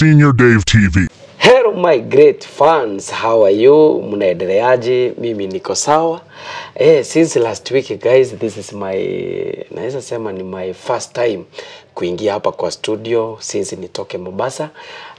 Senior Dave TV. Hello my great fans, how are you? Mnaendeleaje? Mimi niko sawa. Eh, since last week guys, this is my naweza sema ni my first time kuingia hapa kwa studio since nitoke Mombasa.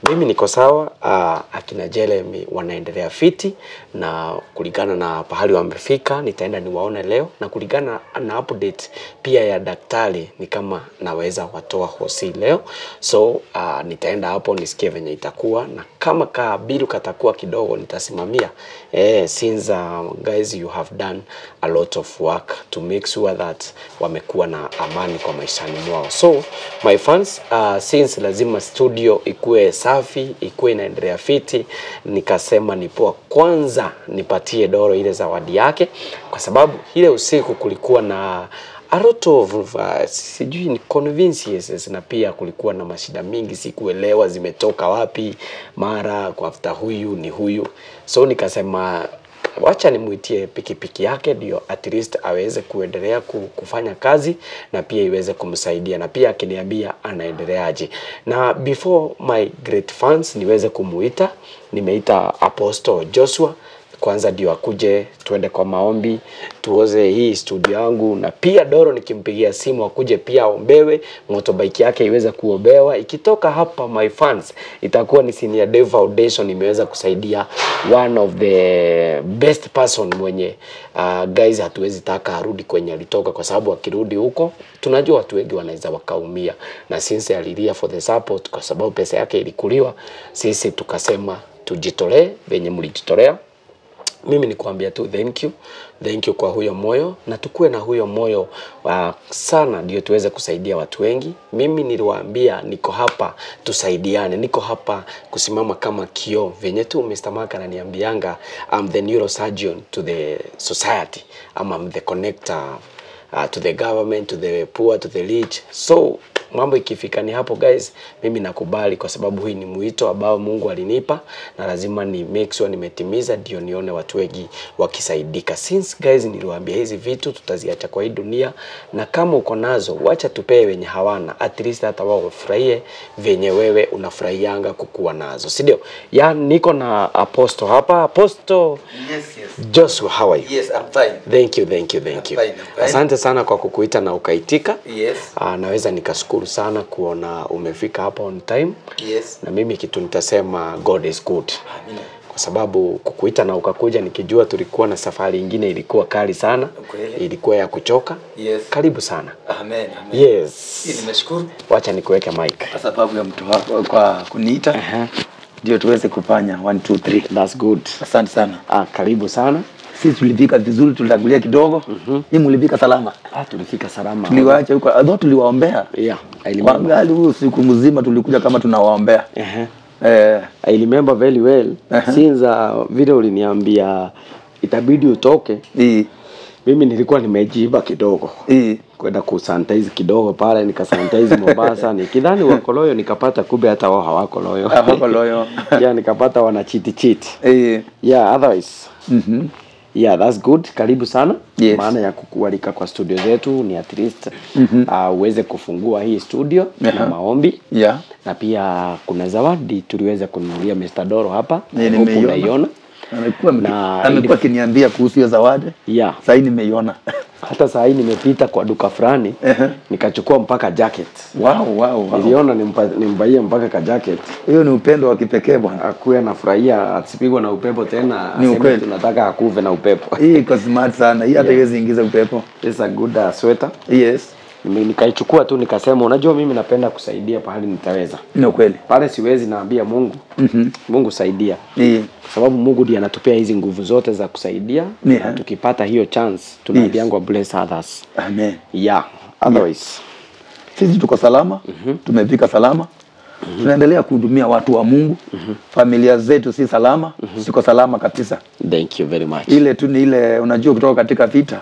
Mimi niko sawa. Uh, akina Jeremy wanaendelea fiti na kulingana na pahali wamefika, nitaenda niwaone leo na kulingana na update pia ya daktari ni kama naweza watoa hosi leo, so uh, nitaenda hapo nisikie venye itakuwa na kama kabiru katakuwa kidogo nitasimamia. Eh, since uh, guys you have done a lot of work to make sure that wamekuwa na amani kwa maishani mwao. So my fans, uh, since lazima studio ikuwe safi, ikuwe inaendelea fiti, nikasema nipoa kwanza nipatie Doro ile zawadi yake, kwa sababu ile usiku kulikuwa na a lot of uh, sijui ni convinces na pia kulikuwa na mashida mingi, sikuelewa zimetoka wapi, mara kwa after huyu ni huyu, so nikasema wacha nimuitie pikipiki yake ndio at least aweze kuendelea kufanya kazi na pia iweze kumsaidia na pia akiniambia anaendeleaje. Na before my great fans niweze kumuita, nimeita Apostle Joshua kwanza ndio akuje tuende kwa maombi tuoze hii studio yangu, na pia Doro nikimpigia simu akuje pia aombewe, motorbike yake iweze kuombewa. Ikitoka hapa my fans, itakuwa ni Senior Dave Foundation imeweza kusaidia one of the best person mwenye uh, guys, hatuwezi taka arudi kwenye alitoka, kwa sababu akirudi huko tunajua watu wengi wanaweza wakaumia, na since alilia for the support, kwa sababu pesa yake ilikuliwa, sisi tukasema tujitolee venye mlijitolea mimi ni kuambia tu thank you. Thank you kwa huyo moyo. Na tukue na huyo moyo uh, sana ndio tuweze kusaidia watu wengi. Mimi niliwaambia niko hapa tusaidiane. Niko hapa kusimama kama kioo. Venye tu Mr. Mark ananiambianga I'm the neurosurgeon to the society. I'm the connector uh, to the government to the poor to the rich. So mambo ikifika ni hapo guys mimi nakubali kwa sababu hii ni mwito ambao mungu alinipa na lazima ni make sure nimetimiza ndio nione watu wengi wakisaidika since guys niliwaambia hizi vitu tutaziacha kwa hii dunia na kama uko nazo wacha tupee wenye hawana at least hata wao wafurahie venye wewe unafurahianga kukuwa nazo si ndio ya niko na apostle hapa apostle Yes, yes. joshua how are you Yes, I'm fine. Thank you, thank you, thank you. Fine, I'm fine. Asante sana kwa kukuita na ukaitika. Yes. Aa, naweza nikashukuru sana kuona umefika hapa on time, Yes. na mimi kitu nitasema God is good, Amina. kwa sababu kukuita na ukakuja nikijua tulikuwa na safari ingine ilikuwa kali sana, Kweli. ilikuwa ya kuchoka. Yes. Karibu sana. Amen. Amen. Yes. Nimeshukuru Wacha nikuweke mic. kwa sababu ya mtu wako kwa kuniita ndio tuweze kufanya 1 2 3. That's good. Asante sana. Ah, karibu sana. Sisi tulifika vizuri, tulitangulia kidogo. Mm -hmm. mlifika salama. Ah, tulifika salama. Tuliwaacha huko, adho, tuliwaombea. Yeah. Wangali huu siku mzima tulikuja kama tunawaombea. Aha. Eh, I remember very well Aha. since uh, vile uliniambia itabidi utoke, I. mimi nilikuwa nimejiba kidogo I. kwenda kusanitize kidogo pale, nikasanitize Mombasa nikidhani wako loyo, nikapata kumbe hata wao hawako loyo hawako loyo. yeah, nikapata wana chiti chiti. hii yeah, otherwise mhm yeah that's good. Karibu sana Yes. maana ya kukualika kwa studio zetu ni at least mm-hmm. uh, uweze kufungua hii studio na maombi yeah na pia kuna zawadi tuliweza kununulia Mr. Doro hapa nimeiona. unaiona amekuwa Na amekuwa akiniambia kuhusu hiyo zawadi yeah. sasa nimeiona hata saa hii nimepita kwa duka fulani uh -huh. nikachukua mpaka jacket. Wow wow wow. Niliona nimpa- nimbaie mpaka ka jacket. Hiyo ni upendo wa kipekee bwana. Akuwe anafurahia asipigwa na upepo tena Ni ukweli. tunataka akuve na upepo. Hii iko smart sana. Hii hata iwezi ingiza upepo. It's a good uh, sweater. Yes nikaichukua tu nikasema unajua mimi napenda kusaidia pahali nitaweza. Ni kweli. pale siwezi naambia mungu. Mm -hmm. mungu saidia. Yeah. kwa sababu mungu ndiye anatupea hizi nguvu zote za kusaidia Yeah. na tukipata hiyo chance tunaambiangwa bless others. Amen. Yeah. Otherwise sisi tuko salama. Mm -hmm. tumefika salama. Mm -hmm. tunaendelea kuhudumia watu wa mungu. Mm -hmm. familia zetu si salama. Mm -hmm. siko salama kabisa. Thank you very much. Ile tu ni ile unajua kutoka katika vita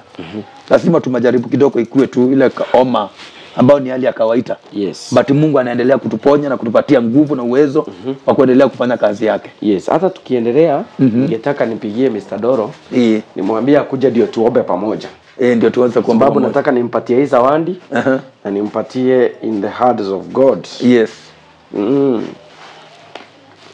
lazima tumajaribu kidogo ikue tu ile oma ambayo ni hali ya kawaida yes but mungu anaendelea kutuponya na kutupatia nguvu na uwezo mm -hmm. wa kuendelea kufanya kazi yake yes hata tukiendelea ningetaka nipigie Mr. Doro yeah. nimwambie akuja ndio tuombe pamoja e, ndio tuanze kwa sababu nataka nimpatie hii zawadi -huh. na nimpatie in the hands of God yes mm.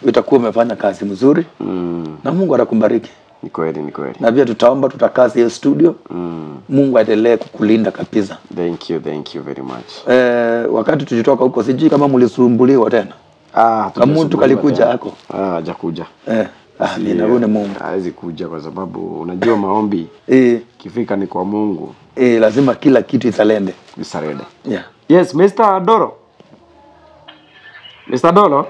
utakuwa umefanya kazi mzuri Mm. na mungu atakubariki Ni kweli, ni kweli. na pia tutaomba tutakaza hiyo studio Mm. mungu aendelee kukulinda kabisa Thank you, thank you very much. eh, wakati tulitoka huko sijui kama mlisumbuliwa tena Ah, Kama mtu kalikuja hako. Ah, hajakuja. eh, ah, mimi na mungu Hawezi kuja kwa sababu unajua maombi eh, kifika ni kwa Mungu. eh, lazima kila kitu italende isarede yeah. Yes, Mr. Doro. Mr. Doro,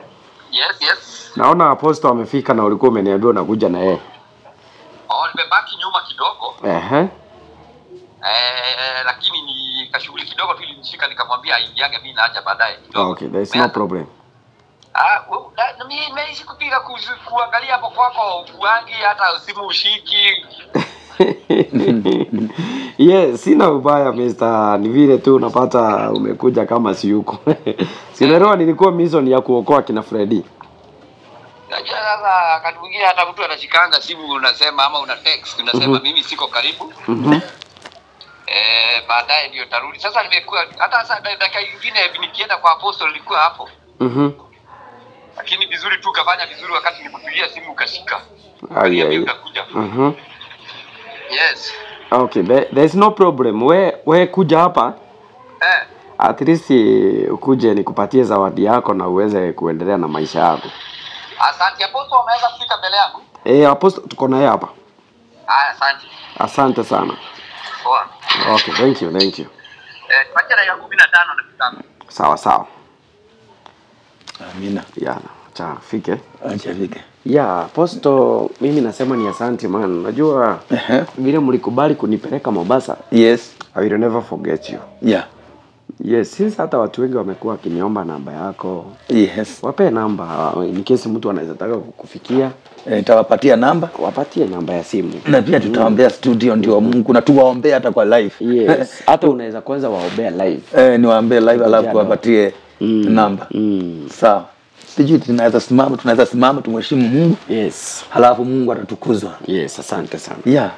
Yes, yes. naona Apostle amefika na ulikuwa umeniambia unakuja na yeye. Nimebaki nyuma kidogo uh -huh. eh, lakini ni kashughuli kidogo tu ilinishika, nikamwambia aingiage, mimi naaja baadaye kidogo. Okay, there is no problem. Ah, mimi kupiga kuangalia hapo kwako kuangi hata simu ushiki. yes, sina ubaya Mr. Ni vile tu unapata umekuja kama si yuko. Sinaelewa nilikuwa mission ya kuokoa kina Freddy. Najua sasa wakati mwingine hata mtu anashikanga simu unasema ama una text unasema mimi siko karibu. Mhm. Eh, baadaye ndio tarudi. Sasa nimekuwa hata sasa dakika nyingine nikienda kwa apostle nilikuwa hapo. Mhm. Lakini vizuri tu vizuri wakati nikupigia simu ukashika. Ai, ai. Ukaniambia Mm. Yes. Okay, there, no problem. We we kuja hapa Eh. at least ukuje nikupatie zawadi yako na uweze kuendelea na maisha yako. Asante. Apostle ameweza kufika mbele yangu. Eh, Apostle tuko naye hapa. Ah, asante. Asante sana. Poa. Okay, thank you, thank you. Eh, pacha dakika kumi na tano na kitano. Sawa sawa. amina Ya, acha fike. acha fike. Ya, Apostle mimi nasema ni asante man. Unajua Ehe. vile mlikubali kunipeleka Mombasa, yes I will never forget you. yeah Yes, since hata watu wengi wamekuwa wakiniomba namba yako. yes Wape namba in case mtu anaweza taka kukufikia, Eh, e, namba wapatie namba ya simu. na pia tutaombea studio ndio mungu na tuwaombee hata kwa live Yes, hata unaweza kwanza waombea live. eh, niwaombee live alafu wapatie tuwapatie Mm. namba Mm. sawa sijui tunaweza simama tunaweza simama tumheshimu mungu Yes. halafu mungu atatukuzwa Yes, asante sana. yeah.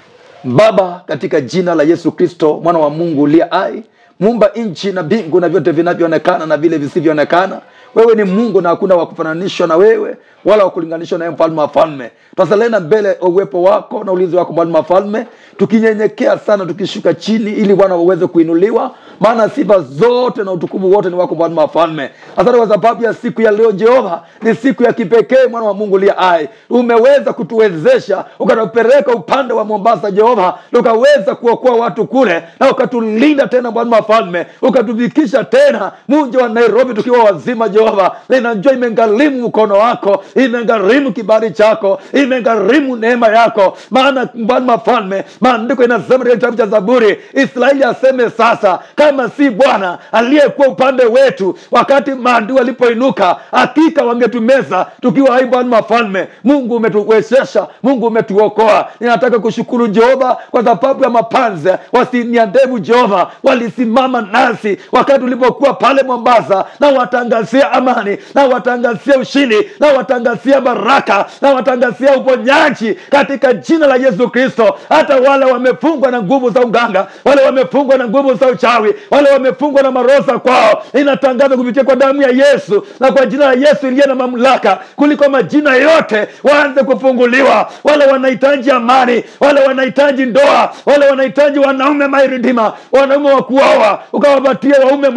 baba katika jina la yesu kristo mwana wa mungu uliye ai muumba nchi na mbingu na vyote vinavyoonekana na vile visivyoonekana. Wewe ni mungu na hakuna wakufananishwa na wewe wala wakulinganishwa naye mfalme wa falme. Twasalena mbele uwepo wako na ulinzi wako mfalme wa falme. Tukinyenyekea sana tukishuka chini ili bwana waweze kuinuliwa maana sifa zote na utukufu wote ni wako mfalme wa falme asante kwa sababu ya siku ya leo jehova ni siku ya kipekee mwana wa mungu liye ai umeweza kutuwezesha ukatupeleka upande wa mombasa jehova na ukaweza kuokoa watu kule na ukatulinda tena bwana wa falme ukatufikisha tena mji wa nairobi tukiwa wazima jehova. Ninajua imegharimu mkono wako imegharimu kibali chako imegharimu neema yako. Maana bwana wa falme maandiko inasema katika kitabu cha zaburi israeli aseme sasa kama si bwana aliyekuwa upande wetu wakati maadui walipoinuka hakika wangetumeza tukiwa hai bwana mafalme. Mungu umetuwezesha mungu umetuokoa. Ninataka kushukuru jehova kwa sababu ya mapanze wasiniandevu jehova walisimama nasi wakati ulipokuwa pale mombasa. Na watangazia amani na watangazia ushindi na watangazia baraka na watangazia uponyaji katika jina la yesu kristo. Hata wale wamefungwa na nguvu za uganga wale wamefungwa na nguvu za uchawi wale wamefungwa na marosa kwao. Inatangaza kupitia kwa damu ya yesu na kwa jina la yesu iliye na mamlaka kuliko majina yote waanze kufunguliwa. Wale wanahitaji amani wale wanahitaji ndoa wale wanahitaji wanaume mairidima wanaume wa kuoa ukawapatie waume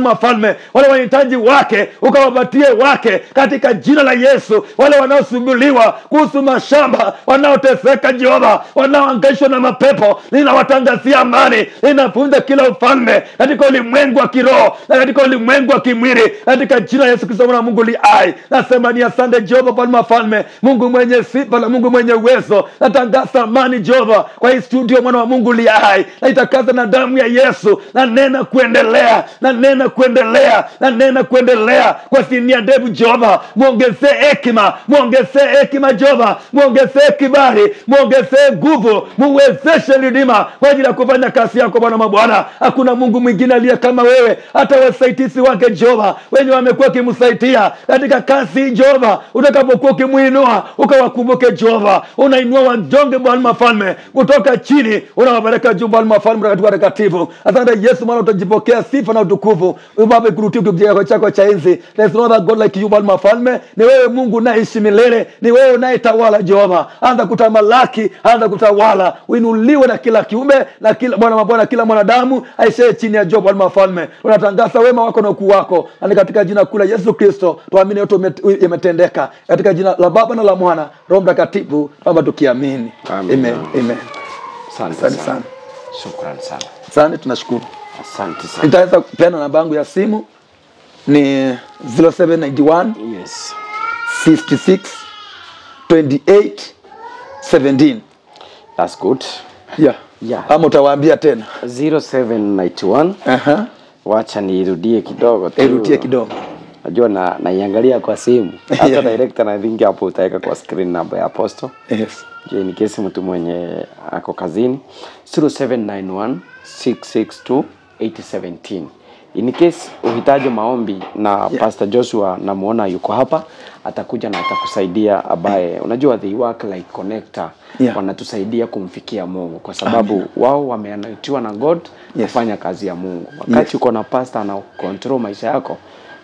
mafalme. Wale wanahitaji wake ukawapatie wake katika jina la yesu. Wale wanaosumbuliwa kuhusu mashamba wanaoteseka jehova wanaoangaishwa na mapepo ninawatangazia amani. Ninafunza kila ufalme katika ulimwengu wa kiroho na katika ulimwengu wa kimwili. Katika jina yesu kristo mwana wa mungu li ai nasema ni asante jehova falme wa falme mungu mwenye sifa na mungu mwenye uwezo natangaza amani jehova kwa hii studio mwana wa mungu li hai. Naitakaza na damu ya yesu na nena kuendelea na nena kuendelea na nena kuendelea kwa sinia ndevu jehova. Mwongezee hekima mwongezee hekima jehova. Mwongezee kibali mwongezee nguvu muwezeshe lidima kwa ajili ya kufanya kazi yako bwana mabwana hakuna mungu mwingine aliye kama wewe. Hata wasaitisi wake jehova. Wenye wamekuwa wakimsaidia. Katika kasi jehova utakapokuwa ukimwinua ukawakumbuke jehova. Unainua wanyonge bwana mafalme kutoka chini unawapeleka juu bwana mafalme katika takatifu asante yesu mwana utajipokea sifa na utukufu. Ubabe kurutia kijako chako cha enzi. There's no other god like you bwana mafalme ni wewe mungu unaishi milele. Ni wewe unayetawala jehova. Anza kutamalaki anza kutawala. Uinuliwe na kila kiumbe na kila bwana mabwana kila mwanadamu aishaye chini ya jua bwana mafalme unatangaza wema wako na ukuu wako na ni katika jina kuu la yesu kristo tuamini yote yametendeka katika jina la baba na la mwana roho mtakatifu baba tukiamini Amen. amen Asante sana. Shukrani sana. asante tunashukuru Asante sana. nitaweza kupeana namba yangu ya simu ni 0791 Yes. 66 28 17 That's good. yeah. Yeah. ama utawaambia tena 0791 Aha. wacha niirudie kidogo tu. irudie kidogo Najua na naiangalia kwa simu. Hata Yeah. director na think hapo utaweka kwa screen namba ya posto yes. Je, ni kesi mtu mwenye ako kazini 0791 662 817 in case uhitaji maombi na yeah. Pastor Joshua namuona yuko hapa atakuja na atakusaidia abaye, unajua they work like connector Yeah. wanatusaidia kumfikia Mungu kwa sababu wao wameanaitiwa na God Yes. kufanya kazi ya Mungu wakati Yes. uko na pastor na control maisha yako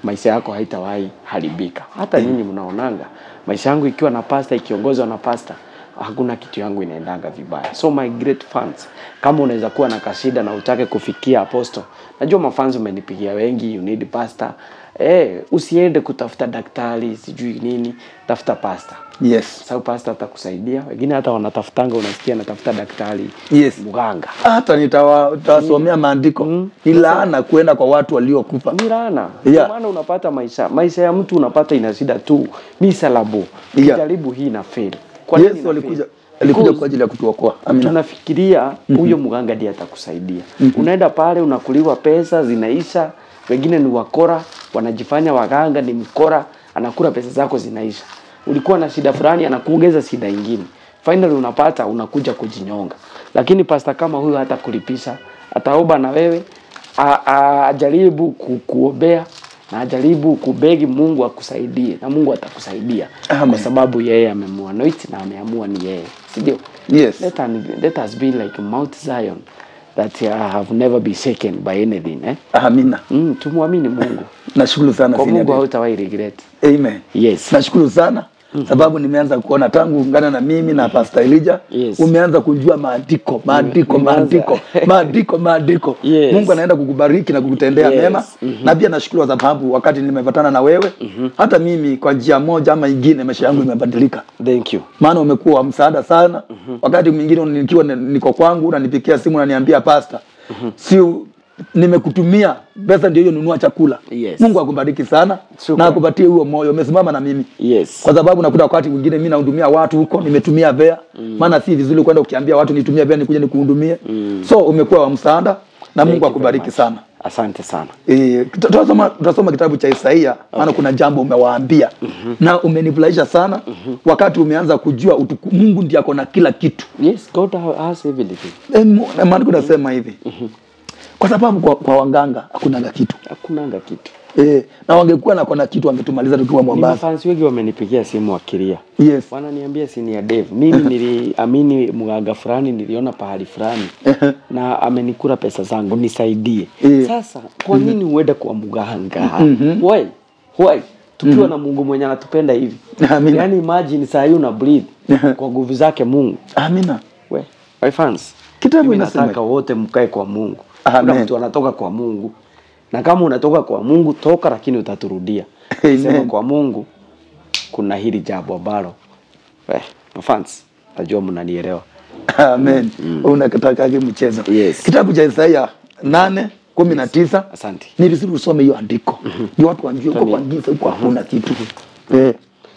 maisha yako haitawahi haribika hata nyinyi mnaonanga maisha yangu ikiwa na pasta ikiongozwa na pasta hakuna kitu yangu inaendanga vibaya so my great fans kama unaweza kuwa na kashida na utake kufikia apostle najua mafans umenipigia wengi you need pastor eh usiende kutafuta daktari sijui nini tafuta pastor. yes. sababu pastor atakusaidia wengine hata wanatafutanga unasikia anatafuta daktari Yes. mganga hata nitawasomea nitawasomea maandiko Mm. ni laana kuenda kwa watu waliokufa ni laana Yeah. Maana unapata maisha maisha ya mtu unapata ina shida tu misalabu Yeah. Jaribu hii na fail Kwa nini yesu alikuja alikuja kwa ajili ya kutuokoa. Amina. tunafikiria huyo mganga ndiye atakusaidia. Mm -hmm. unaenda pale unakuliwa pesa zinaisha wengine ni wakora wanajifanya waganga ni mkora anakula pesa zako zinaisha. Ulikuwa na shida fulani anakuongeza shida nyingine. finally unapata unakuja kujinyonga. Lakini pasta kama huyo hata kulipisha ataomba na wewe ajaribu ku, kuombea na ajaribu kubegi mungu akusaidie na mungu atakusaidia. Kwa sababu yeye amemua amemuanoit na ameamua ni yeye. Sindio? Yes. Let, an, let us be like Mount Zion that uh, have never been shaken by anything eh? amina mm, tumwamini Mungu. Nashukuru sana kwa Mungu hautawahi regret. Amen. Yes. Nashukuru sana sababu nimeanza kuona tangu ungana na mimi na Pastor Elijah Yes. umeanza kujua maandiko maandiko maandiko maandiko maandiko Yes. Mungu anaenda kukubariki na kukutendea Yes. mema mm-hmm. na pia nashukuru kwa sababu wakati nimepatana na wewe mm-hmm. hata mimi kwa njia moja ama ingine maisha yangu imebadilika thank you maana umekuwa msaada sana mm-hmm. wakati mwingine nikiwa niko kwangu unanipikia simu unaniambia pasta si nimekutumia pesa ndio hiyo nunua chakula. Yes. mungu akubariki sana Super. na akupatie huo moyo. Umesimama na mimi. Yes. Kwa sababu nakuta wakati mwingine mi nahudumia watu huko nimetumia vea. Maana si vizuri kwenda ukiambia watu nitumie vea nikuja nikuhudumie. Mm. so umekuwa wa msaada na Thank mungu akubariki sana. asante sana. E, tutasoma, tutasoma kitabu cha Isaia okay. maana kuna jambo umewaambia. Mm -hmm. na umenifurahisha sana mm -hmm. wakati umeanza kujua utuku, Mungu ndiye ako na kila kitu. yes God has everything. E, mu- na maandiko nasema hivi kwa sababu kwa, kwa wanganga hakunanga kitu. Hakunanga kitu. Eh, na wangekuwa na kona kitu wangetumaliza tukiwa ni Mombasa. mafans wengi wamenipigia simu wakilia. Yes. wananiambia sini ya Dave. Mimi niliamini mganga fulani niliona pahali fulani. Na amenikula pesa zangu nisaidie. Eh. sasa kwa nini mm -hmm. uende kwa mganga? Why? Why? Tukiwa mm -hmm. na Mungu mwenye anatupenda hivi. Amina. yani imagine saa hii una breathe kwa nguvu zake Mungu. Amina. we my fans. Kitabu inasema nataka wote mkae kwa Mungu Amen. kuna mtu anatoka kwa Mungu. Na kama unatoka kwa Mungu toka lakini utaturudia. Sema kwa Mungu kuna hili jambo ambalo eh, fans najua mnanielewa. Amen. Mm. Unatakage mchezo. Yes. Kitabu cha Isaia nane kumi na tisa. Asante. Ni vizuri usome hiyo andiko. Ndio watu wajue kwa giza huko hakuna kitu. Eh,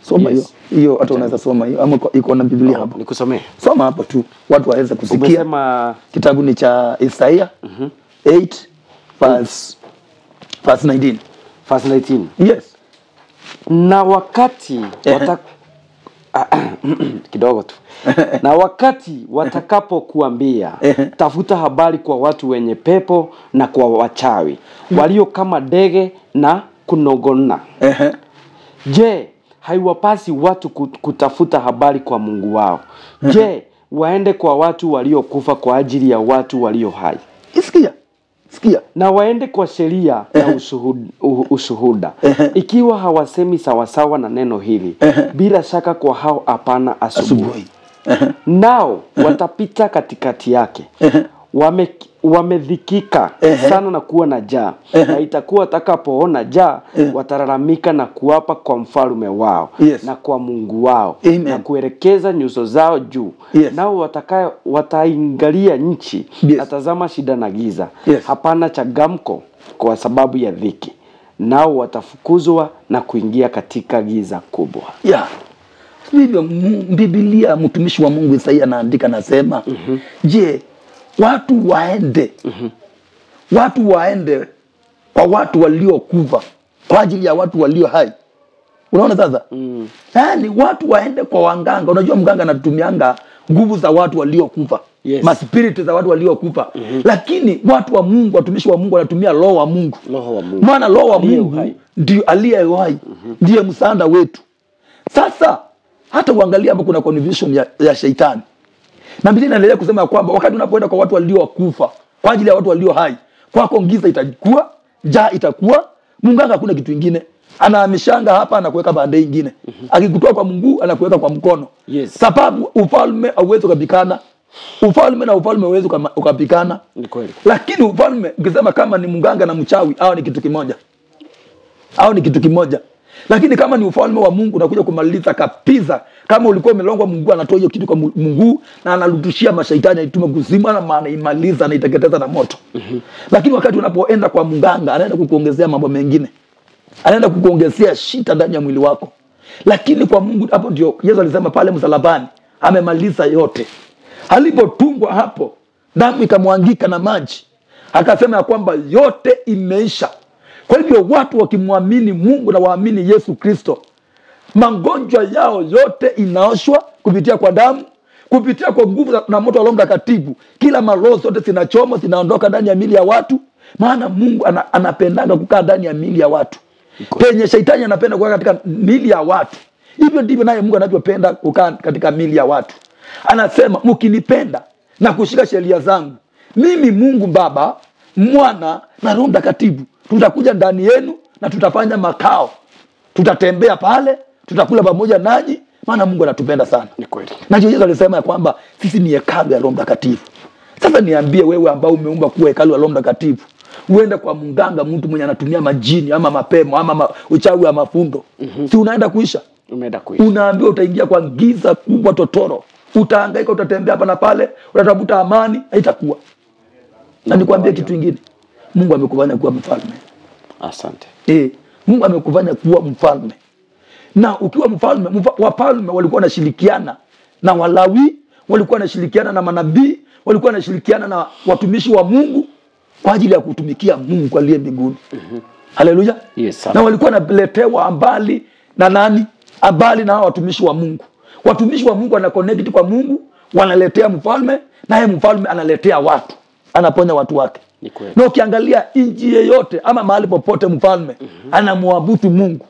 soma hiyo. Yes. hiyo hata unaweza soma hiyo. Ama iko- na Biblia hapo. nikusomee. Soma hapo tu. Watu waweze kusikia. Umesema kitabu ni cha Isaia 8 verse verse 19 verse 19 yes. Na wakati wata, kidogo tu. Na wakati watakapokuambia tafuta habari kwa watu wenye pepo na kwa wachawi walio kama dege na kunogona. Je haiwapasi watu kutafuta habari kwa mungu wao. Je waende kwa watu waliokufa kwa ajili ya watu walio hai? Sikia sikia. Na waende kwa sheria ya ushuhuda, ushuhuda. ikiwa hawasemi sawasawa na neno hili bila shaka kwa hao hapana asubuhi. Asubuhi. Nao watapita katikati yake. Wame, wamedhikika sana na kuwa na jaa na itakuwa watakapoona jaa watalalamika na kuapa kwa mfalume wao Yes. na kwa mungu wao Amen. na kuelekeza nyuso zao juu Yes. nao wataingalia nchi Yes. na tazama shida na giza Yes. hapana changamko kwa sababu ya dhiki nao watafukuzwa na kuingia katika giza kubwa yeah. hivyo bibilia mtumishi wa mungu isaia anaandika anasema je watu waende mm -hmm. watu waende kwa watu waliokufa kwa ajili ya watu walio hai unaona sasa mm. yani watu waende kwa wanganga unajua mganga anatumianga nguvu za watu waliokufa Yes. maspiriti za watu waliokufa mm-hmm. lakini watu wa mungu watumishi wa mungu wanatumia roho wa mungu maana roho wa mungu uhai. ndio aliye hai ndiye msaada wetu sasa hata uangalia hapo kuna confusion ya, ya sheitani na biblia inaendelea kusema kwamba wakati unapoenda kwa watu waliokufa kwa ajili ya watu walio hai kwako giza itakuwa njaa itakuwa munganga hakuna kitu kingine. anahamishanga hapa anakuweka bande ingine. Akikutoa kwa Mungu anakuweka kwa mkono. Yes. sababu ufalme hauwezi ukapikana. Ufalme na ufalme hauwezi ukapikana. Ni kweli. lakini ufalme ukisema kama ni mganga na mchawi au ni kitu kimoja. Au ni kitu kimoja. Lakini kama ni ufalme wa mungu unakuja kumaliza kabisa kama ulikuwa umelongwa mungu anatoa hiyo kitu kwa mungu na anarudishia mashaitani aitume kuzima na anaimaliza anaiteketeza na moto. Mm-hmm. lakini wakati unapoenda kwa mganga anaenda kukuongezea mambo mengine. Anaenda kukuongezea shida ndani ya mwili wako. Lakini kwa mungu hapo ndio yesu alisema pale msalabani amemaliza yote. Alipotungwa hapo damu ikamwangika na maji. Akasema ya kwamba yote imeisha. Kwa hivyo watu wakimwamini mungu na waamini yesu kristo magonjwa yao yote inaoshwa kupitia kwa damu kupitia kwa nguvu na moto wa roho mtakatifu. Kila maroho zote zinachoma zinaondoka ndani ya mili ya watu. Maana mungu ana, anapendanga kukaa ndani ya mili ya watu. Penye shaitani anapenda kukaa katika mili ya watu. Hivyo ndivyo naye mungu anavyopenda kukaa katika mili ya watu. Anasema mkinipenda na kushika sheria zangu mimi mungu baba mwana na roho mtakatifu tutakuja ndani yenu na tutafanya makao. Tutatembea pale tutakula pamoja nanyi maana mungu anatupenda sana. Ni kweli. na yesu alisema ya kwamba sisi ni hekalu ya roho mtakatifu. Sasa niambie wewe ambao umeumba kuwa hekalu ya roho mtakatifu uende kwa mganga mtu mwenye anatumia majini ama mapemo ama ma, uchawi wa mafundo mm-hmm. si unaenda kuisha? Umeenda kuisha. unaambiwa utaingia kwa giza kubwa totoro. Utahangaika, utatembea hapa na pale utatafuta amani haitakuwa. Na nikwambie kitu kingine, mungu amekufanya kuwa mfalme. Asante. E, mungu amekufanya kuwa mfalme na ukiwa mfalme mfa, wafalme walikuwa wanashirikiana na walawi walikuwa wanashirikiana na manabii walikuwa wanashirikiana na watumishi wa mungu kwa ajili ya kutumikia mungu aliye mbinguni. Mm-hmm. haleluya. Yes, na walikuwa wanaletewa ambali na nani? Ambali na watumishi wa mungu. Watumishi wa mungu wana connect kwa mungu wanaletea mfalme naye mfalme analetea watu anaponya watu wake. Ni kweli. na ukiangalia nchi yeyote ama mahali popote mfalme mm-hmm. anamwabudu mungu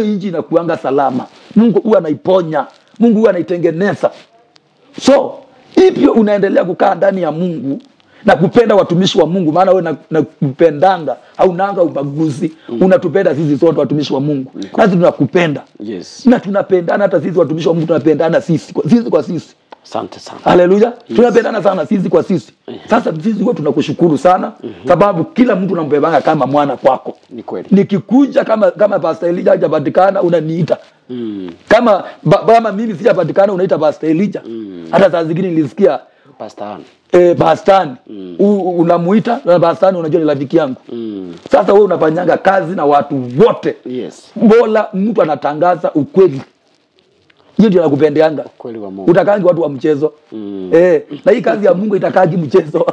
hiyo nchi inakuanga salama. Mungu huwa anaiponya. Mungu huwa anaitengeneza. So hivyo unaendelea kukaa ndani ya mungu na kupenda watumishi wa mungu. Maana wewe nakupendanga au nanga ubaguzi. Mm. unatupenda sisi sote watumishi wa mungu. Nasi tunakupenda. Yes. Na tunapendana hata sisi watumishi wa mungu tunapendana sisi kwa sisi, kwa sisi asante sana haleluya yes. tunapendana sana sisi kwa sisi sasa sisi kwa tunakushukuru sana mm-hmm. sababu kila mtu unampebanga kama mwana kwako ni kweli nikikuja kama kama Pastor Elijah hajapatikana unaniita mm. kama ba, kama mimi sijapatikana unaita Pastor Elijah. Mm. hata saa zingine nilisikia pastor Eh, e, bastani mm. unamuita na bastani unajua ni rafiki yangu mm. sasa wewe unafanyanga kazi na watu wote yes bora mtu anatangaza ukweli hiyo ndio nakupendeanga kweli wa mungu. Utakangi watu wa mchezo. Mm. eh, na hii kazi ya mungu itakangi mchezo.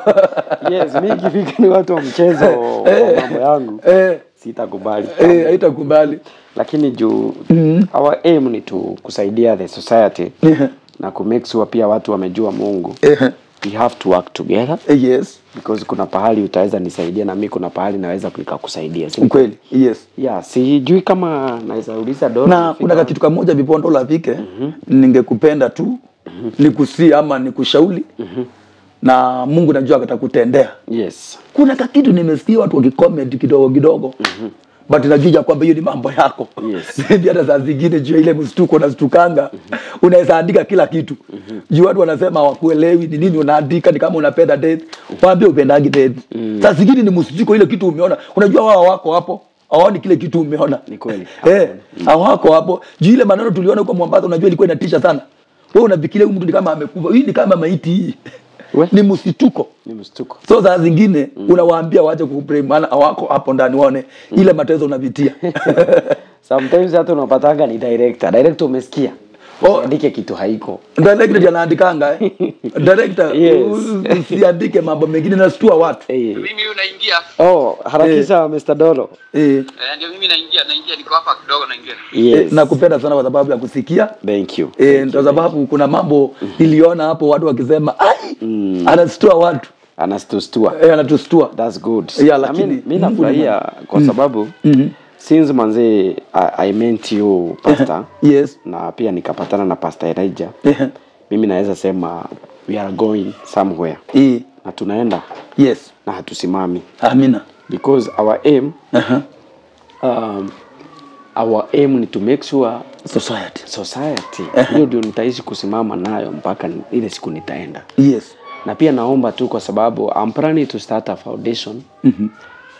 Yes mimi ikifika ni watu wa mchezo wa mambo yangu eh, sitakubali. Eh, haitakubali. Lakini juu mm. our aim ni tu kusaidia the society yeah. na ku make sure pia watu wamejua mungu. Eh, we have to work together. Eh, yes. Because kuna pahali utaweza nisaidia na mi kuna pahali naweza nikakusaidia si kweli yes. Yeah, sijui kama naweza uliza dola. na kuna kitu kamoja vipondo lapike ningekupenda tu nikusi ama nikushauri. Na mungu najua atakutendea. Yes. Kuna kakitu nimesikia watu wakicomment kidogo kidogo but najua ya kwamba hiyo ni mambo yako. Yes. Hata saa zingine juu ya ile mstuko -hmm. unaweza andika kila kitu. Mm juu watu wanasema wakuelewi ni nini unaandika ni kama unapenda death waambie upendagi death. Saa zingine ni mstuko ile kitu umeona. Unajua wao wako hapo? Awaoni kile kitu umeona. Ni kweli. eh, hawako hapo. Juu ile maneno tuliona huko Mombasa unajua ilikuwa inatisha sana. Wewe unafikiria huyu mtu ni kama amekufa? Hii ni kama maiti hii We. ni msituko ni msituko so saa zingine mm. unawaambia waache kupray maana hawako hapo ndani waone mm. ile matezo unapitia sometimes hata unapatanga ni director director umesikia Oh. andike kitu haiko. Director anaandikanga eh? director Yes. usiandike mambo mengine nastua watu. Hey. mimi huyu naingia. Oh harakisha Mr. Dolo. Eh, eh, ndio mimi naingia naingia niko hapa kidogo naingia. Yes. Eh, nakupenda sana kwa sababu ya kusikia. Thank you. Eh, kwa sababu kuna mambo niliona hapo watu wakisema ai anastua watu. Anastustua. Eh, anatustua that's good. Yeah, lakini mimi nafurahia kwa sababu since manze I, I met you pastor. Yes. Na pia nikapatana na pastor Elijah. Mimi naweza sema we are going somewhere. E. na tunaenda. Yes. Na hatusimami. Amina. Because our aim uh-huh. um, our aim ni to make sure society. Society. Hiyo ndio nitaishi kusimama nayo mpaka ile siku nitaenda. Yes. Na pia naomba tu kwa sababu I'm planning to start a foundation. Mm-hmm.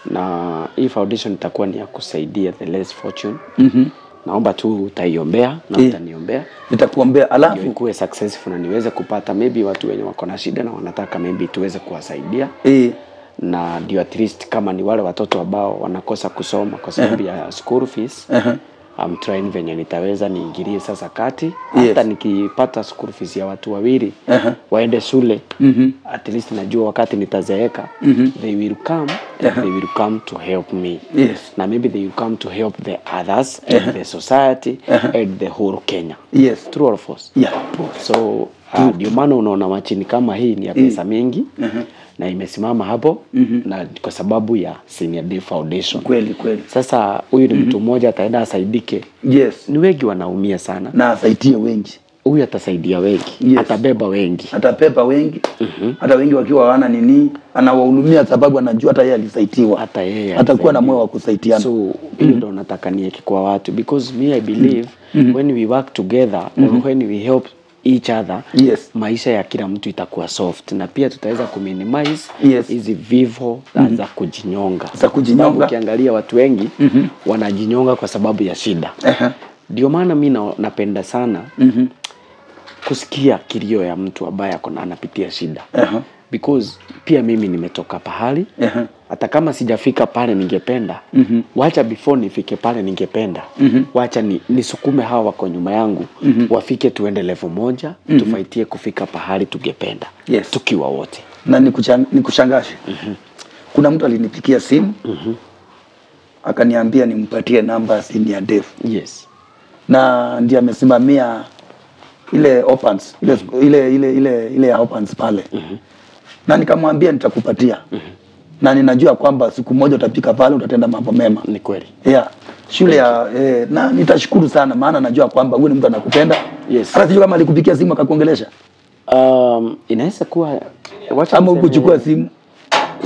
Na hii foundation itakuwa ni ya kusaidia the less fortune Mm-hmm. naomba tu utaiombea na Eh. utaniombea nitakuombea alafu ikuwe successful na niweze kupata maybe watu wenye wako na shida na wanataka maybe tuweze kuwasaidia eh, na ndio at least kama ni wale watoto ambao wanakosa kusoma kwa sababu uh -huh. ya school fees uh-huh. I'm trying venye nitaweza niingilie sasa kati Yes. hata nikipata school fees ya watu wawili uh -huh. waende shule mm -hmm. at least najua wakati nitazeeka mm -hmm. they will come and they will come to help me Yes. na maybe they will come to help the others uh -huh. and the society uh -huh. and the whole Kenya yes true or false yeah so uh, ndio maana unaona machini kama hii ni ya pesa mm. mingi na imesimama hapo mm -hmm. na kwa sababu ya Senior Day Foundation. Kweli kweli. Sasa huyu ni mm -hmm. mtu mmoja ataenda asaidike. Yes. Ni wengi wanaumia sana. Na asaidie wengi. Huyu atasaidia wengi. Yes. atabeba wengi. Atabeba wengi. Mm -hmm. hata wengi wakiwa hawana nini anawahudumia sababu anajua hata yeye alisaidiwa. Hata yeye atakuwa na moyo wa kusaidiana. So mm hiyo ndio nataka niweke kwa watu because me i believe mm -hmm. when we work together mm or when we help each other Yes. maisha ya kila mtu itakuwa soft na pia tutaweza kuminimize Yes. hizi vivo za kujinyonga Za kujinyonga. Ukiangalia watu wengi mm -hmm. wanajinyonga kwa sababu ya shida ndio uh -huh. maana mi na, napenda sana mm -hmm. kusikia kilio ya mtu ambaye anapitia shida Aha. Because pia mimi nimetoka pahali. Aha. hata kama sijafika pale ningependa wacha before nifike pale ningependa. Wacha ni, nisukume hawa wako nyuma yangu. Wafike tuende level moja tufaitie kufika pahali tungependa. Yes. tukiwa wote. Na nikushangashe kuna mtu alinipikia simu. Akaniambia nimpatie namba sini ya Dave. Yes. Na ndiye amesimamia ile opens ile ile ile ile, ile ya opens pale na nikamwambia nitakupatia. Mm -hmm. na ninajua kwamba siku moja utapika pale utatenda mambo mema. Ni kweli. Yeah. shule ya eh, na nitashukuru sana maana najua kwamba huyu ni mtu anakupenda. Yes. hata sijui kama alikupikia simu akakuongelesha. Um, inaweza kuwa wacha ama ukuchukua simu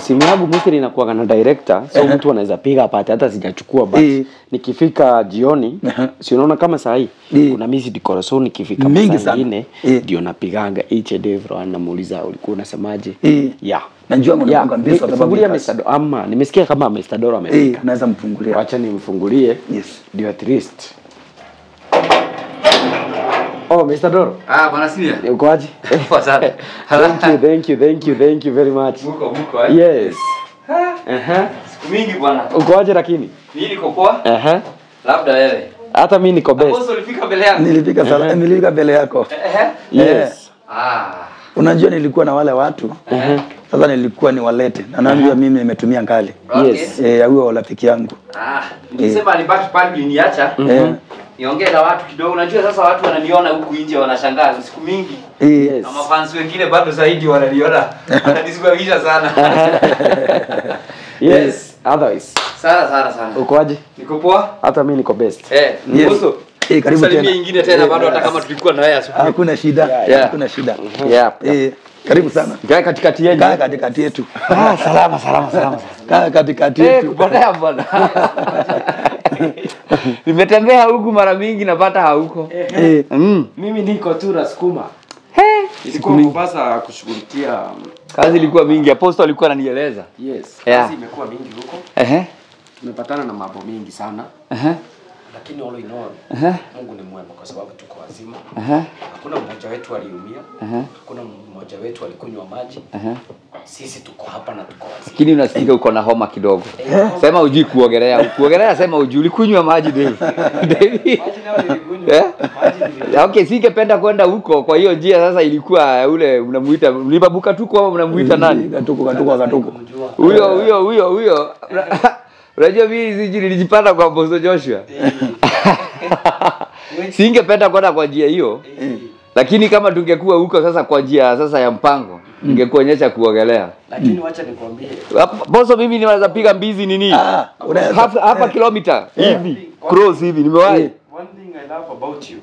simu yangu mostly inakuwa na director so mtu anaweza piga apate hata sijachukua but e. nikifika jioni Aha. si unaona kama saa hii e. kuna missed call so nikifika Mingi sana. ndio ndio napiganga each and every one namuuliza ulikuwa unasemaje e. yeah najua mnafunga mbio kwa sababu ya. Mr. Ama nimesikia kama Mr. Doro eh e. naweza mfungulia Acha nimfungulie yes ndio at least oh Mr. Doro. Ah bwana sinia uko aje? Poa sana. thank you thank you thank you thank you very much. Muko muko eh? Yes. Ha? Aha. siku mingi bwana. Uko aje lakini? Mimi niko poa. Aha. labda wewe. Hata mimi niko best. Apostle ulifika mbele yako. Nilifika sala nilifika mbele yako. Eh yes. Ah. Unajua nilikuwa na wale watu. Sasa nilikuwa niwalete. Na najua mimi nimetumia ngali. Yes. eh, ya huyo rafiki yangu. Ah, nilisema nibaki pale uliniacha. Eh, Niongee na watu kidogo. Unajua sasa watu wananiona huku nje wanashangaa siku mingi. Yes. Na mafans wengine bado zaidi wananiona. Wananisimamisha sana. yes, otherwise. Sana sana sana. ukoaje Niko poa? hata mimi niko best Eh, Yes. Mbuso. Eh, karibu Salimia tena. ingine tena bado hata kama tulikuwa na wewe asubuhi. hakuna shida hakuna shida yeah. eh, karibu sana Kaa katikati yenu. kaa katikati yetu ah, salama salama salama kaa katikati yetu. Eh, bwana bwana. Nimetembea huku mara mingi napata hauko. eh, Mm. mimi niko tu nasukuma ilikuwa Mombasa kushughulikia Kazi ilikuwa mingi. Apostle alikuwa ananieleza. yes Yeah. kazi imekuwa mingi huko Ehe. tumepatana na mambo mingi sana Ehe. lakini all in all -huh. Mungu ni mwema kwa sababu tuko wazima hakuna mmoja wetu aliumia hakuna mmoja wetu alikunywa maji. Sisi tuko hapa na tuko wazima Lakini unasikia uko na homa kidogo. Sema ujui kuogelea. Kuogelea sema ujui. Ulikunywa maji Dave. Dave. maji nayo nilikunywa Eh? maji nilikunywa Okay, singependa kwenda huko. Kwa hiyo njia sasa ilikuwa ule mnamuita mlibabuka tuko kwa mnamuita nani? katuko katuko katuko Huyo huyo huyo huyo. Unajua mimi hizi nilijipata kwa Bozo Joshua. Singependa kwenda kwa njia hiyo. Lakini kama tungekuwa huko sasa kwa njia sasa ya mpango, ningekuonyesha kuogelea. lakini wacha nikwambie. Boso, mimi ninaweza piga mbizi nini? Ah. Hapa hapa kilomita hivi. Cross hivi nimewahi. one thing i love about you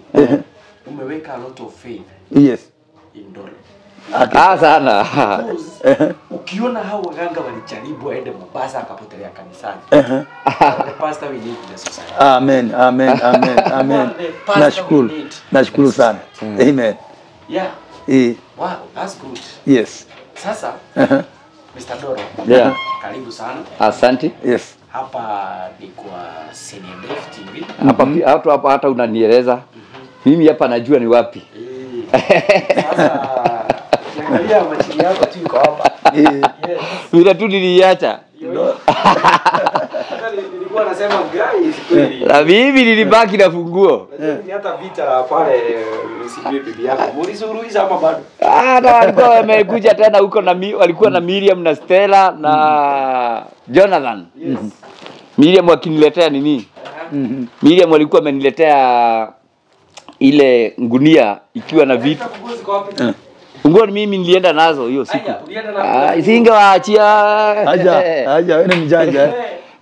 umeweka a lot of faith yes. in dollar Ah sana. Ukiona hao waganga walijaribu aende Mombasa akapotelea kanisani the pastor we need the society. Amen amen amen amen. nashukuru. nashukuru sana. Amen. Yeah. Eh, wow that's good yes sasa Aha, Mr. Doro Yeah. karibu sana Asante. yes hapa ni kwa TV Hapa pi- hata hapa hata unanieleza. Mimi hapa najua ni wapi. Eh, sasa ukiangalia machini yako tu iko hapa eh, yes Vile tu niliacha. Kweli Na mimi nilibaki na funguo. Hata eh, Ah, walikuwa wamekuja tena huko na walikuwa na Miriam na Stella na Jonathan. yes Miriam wakiniletea nini? mhm. Miriam walikuwa ameniletea ile ngunia ikiwa na vitu. Ni mimi nilienda nazo hiyo siku. Ah, singewaachia. aja aja wewe ni mjanja eh?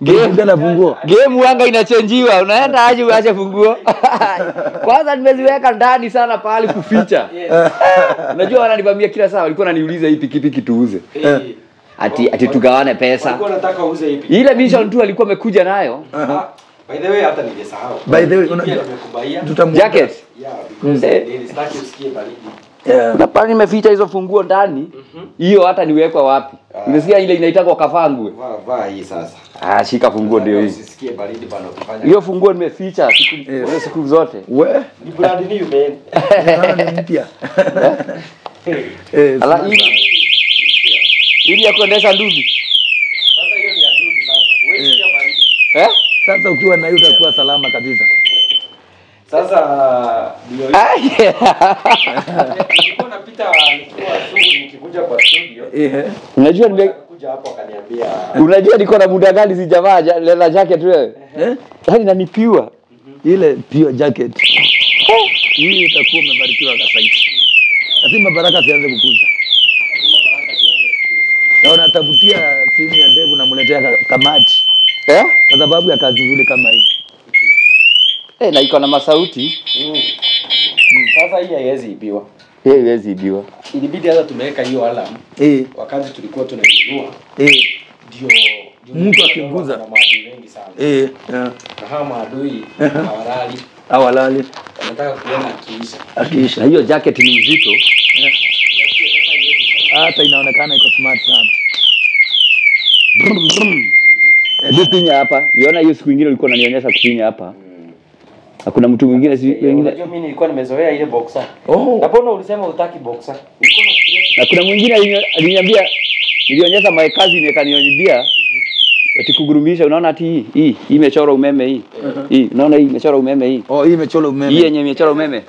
Game. Na funguo Game wanga inachenjiwa, unaenda aje uache funguo? Kwanza nimeziweka ndani sana pahali kuficha. Yes. Unajua wananivamia kila saa, walikuwa wananiuliza hii pikipiki tuuze. Eh, Ati ati tugawane pesa. walikuwa nataka uuze ipi? Ile mission tu alikuwa amekuja nayo. Ah, By the way hata ningesahau. By the way, unajua- Jacket. Yeah, because Eh. nilistaki usikie baridi. Yeah. Na pale nimeficha hizo funguo ndani. Hiyo hata niwekwa wapi? Nimesikia ile inaitwa kafangwe. Vaa vaa hii sasa. Ah, shika funguo ndio hii. Usisikie baridi bana ukifanya. Hiyo funguo nimeficha siku Yes. siku zote. we Ni brand new man. ni mpya eh, Ala hii ili ya kuendesha ndugu. Sasa hiyo ni ya dudu sasa. wewe sikia baridi. Eh? sasa ukiwa na hiyo utakuwa salama kabisa Sasa ndio. Ai. Nilikuwa napita nikiwa shughuli nikikuja kwa studio. eh, Unajua nime hapo akaniambia unajua niko na muda gani sijavaa jamaa lela jacket wewe? eh? Yaani nanipiwa. ile pure jacket hii itakuwa umebarikiwa kasaiti lazima baraka zianze kukuja na unatafutia simu ya ndevu namletea mletea kamati Eh? kwa sababu ya kazi nzuri kama hii Eh, na iko na masauti. sasa hii haiwezi ibiwa. hii haiwezi ibiwa. Ilibidi hata tumeweka hiyo alarm eh, wakati tulikuwa tunainunua eh, ndio Mtu akiguza. na maadui wengi sana. eh, yeah. Na hawa maadui hawalali, hawalali, wanataka kuona akiisha. akiisha hiyo jacket ni mzito. yeah. hata inaonekana iko smart sana Hebu pinya hapa. Niona hiyo siku nyingine ulikuwa unanionyesha kupinya hapa. Hakuna mtu mwingine si wengine. Unajua mimi nilikuwa nimezoea ile boxer. oh. Na mbona ulisema utaki boxer? Na kuna mwingine alini- aliniambia nilionyesha my cousin akanionyibia ati kugurumisha unaona ati hii hii imechora umeme hii. Hii unaona hii imechora umeme hii. oh, hii imechora umeme. Hii yenye imechora umeme.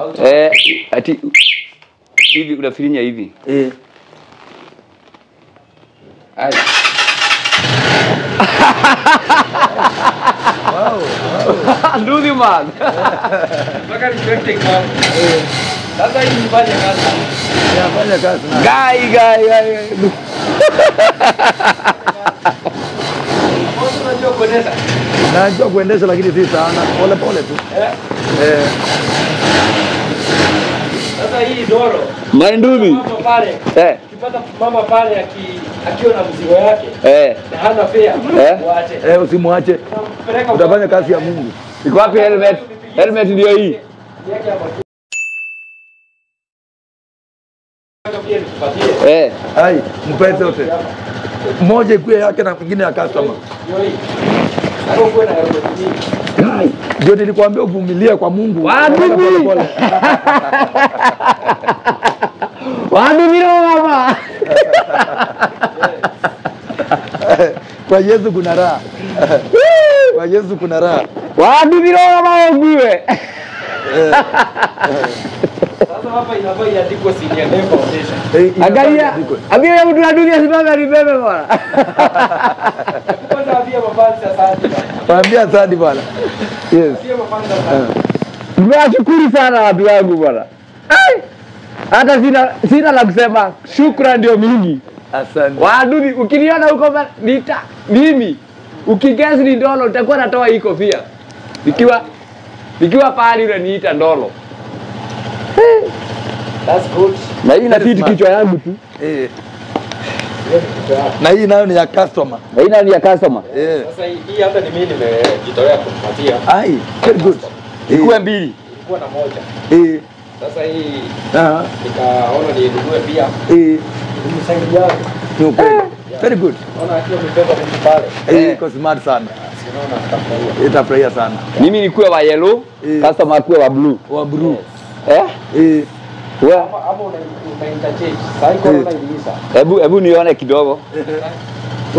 au Eh ati hivi unafinya hivi. Eh. Ai. Nduthi man. Mpaka niweke kwa. Sasa hii nifanye kazi. Inafanya kazi na Gai gai gai. Unajua kuendesha? najua kuendesha lakini si sana, pole pole tu. Eh? Eh. Sasa hii doro. Mama pale. Eh. Ukipata mama pale aki akiwa na mzigo yake Eh. na hana fare, Eh? waache. Eh, usimwache, utafanya kazi ya Mungu. Iko wapi helmet? Helmet ndio hii. Eh. Hai, mpe zote. Moja ikuwe yake na mwingine ya customer. Ndio hii. Hapo uko na helmet nyingi. Ndio nilikwambia uvumilie kwa Mungu. Waamini. Waamini mama. Kwa Yesu kuna raha. Kwa Yesu kuna raha. Waamini mama nguwe. Sasa hapa inafaa iandikwe senior foundation. Eh, Angalia. iandikwe. Abia na dunia simama nibebe bwana. Waambia asante bwana. Yes. Sasa. Sana watu wangu bwana. Hata sina sina la kusema. Shukrani ndio mingi. Asante. Waduni ukiniona huko nita mimi ukigesi ni ndolo utakuwa natoa hii kofia. Nikiwa nikiwa ule niita ndolo. That's good. Na hii na fit kichwa yangu tu. Eh. Na hii nayo ni ya customer. Na hii nayo ni ya customer? Eh. Sasa hii hapa ni mimi nimejitolea kumpatia. Ai, very good. Ikuwe mbili. Ilikuwa na moja. Eh. Sasa hii Ah. nikaona niinunue pia. Eh. Nimsaidia. Ni ukweli. Very good. Ona akiwa amebeba mtu pale. Eh, iko smart sana. Sinaona atafurahia. Itafurahia sana. Mimi nikuwe wa yellow, Eh. customer akuwe wa blue. Wa blue. Eh? Eh. Iliisha. hebu hebu nione kidogo.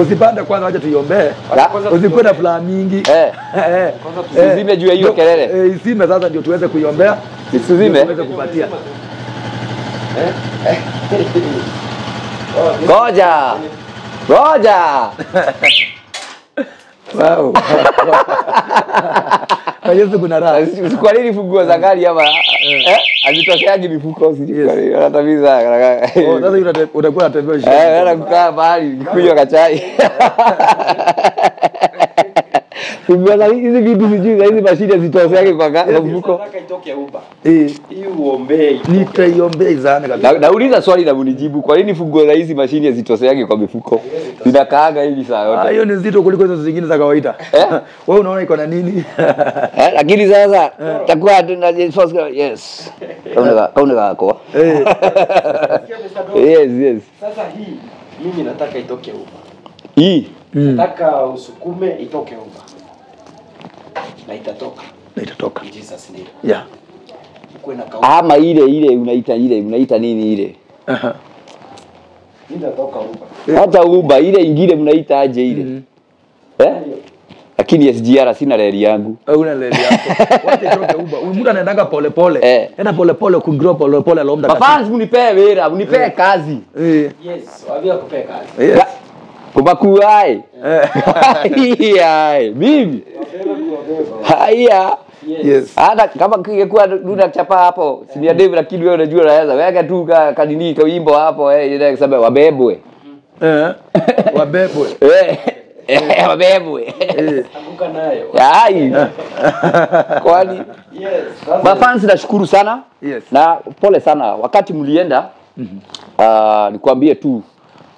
Usipande kwanza, wacha tuiombee. Kwanza Usikuwe na furaha mingi. Eh. Eh. Usizime juu ya hiyo kelele. Eh, isime sasa ndio tuweze kuiombea. Nisizime. Tuweze kupatia. Ngoja. Ngoja. Wow. Kuna raha. Kwa nini funguo za gari ama eh? Hazitokeagi mifuko sijui nini wanatamiza. Oh, Sasa utakuwa unatembea Eh, shida. mahali kunywa kachai. Za hizi vitu sijui za hizi mashine zitokeagi kwa kwa mfuko. Nataka itoke Uber. Eh, Hii uombee. nitaiombea izane kabisa. Na- Nauliza swali na unijibu, kwa nini funguo za hizi mashine zitoseagi kwa mifuko? Zinakaaga hivi saa Ah, yote. hiyo ni nzito kuliko hizo zingine za kawaida. Eh? Wewe unaona iko na nini? Eh, lakini sasa takuwa tuna yes. Kauna kauna kako. Eh. Yes, yes. Sasa hii mimi nataka itoke Uber. Hii mm, Nataka usukume itoke Uber. Na itatoka. na itatoka. In Jesus name. Yeah. Kuwe na kauli. ama ile ile unaita ile unaita nini ile? Aha. Uber. Hata uba ile ingine mnaita aje ile? Mm -hmm. Eh? Lakini SGR sina reli yangu. Una reli yako. Wacha itoke uba. Mtu anaendaga pole pole. Eh. Enda pole pole ku grow pole pole Mtakatifu. Mafans wera, wira, eh. kazi. Eh. Yes, wabia kupee kazi. Yes. Kubakuai. Eh. Hai, mimi. Haya. Yes. Hata kama kingekuwa duna chapa hapo, sinia Dave lakini wewe unajua unaweza. Weka tu ka kanini ka wimbo hapo eh ile kusema wabebwe. Eh. Wabebwe. Eh. Eh, wabebwe. Eh. Anguka nayo. Hai. Kwani Yes. Sasa mafans nashukuru sana. Yes. na pole sana wakati mlienda uh, nikwambie tu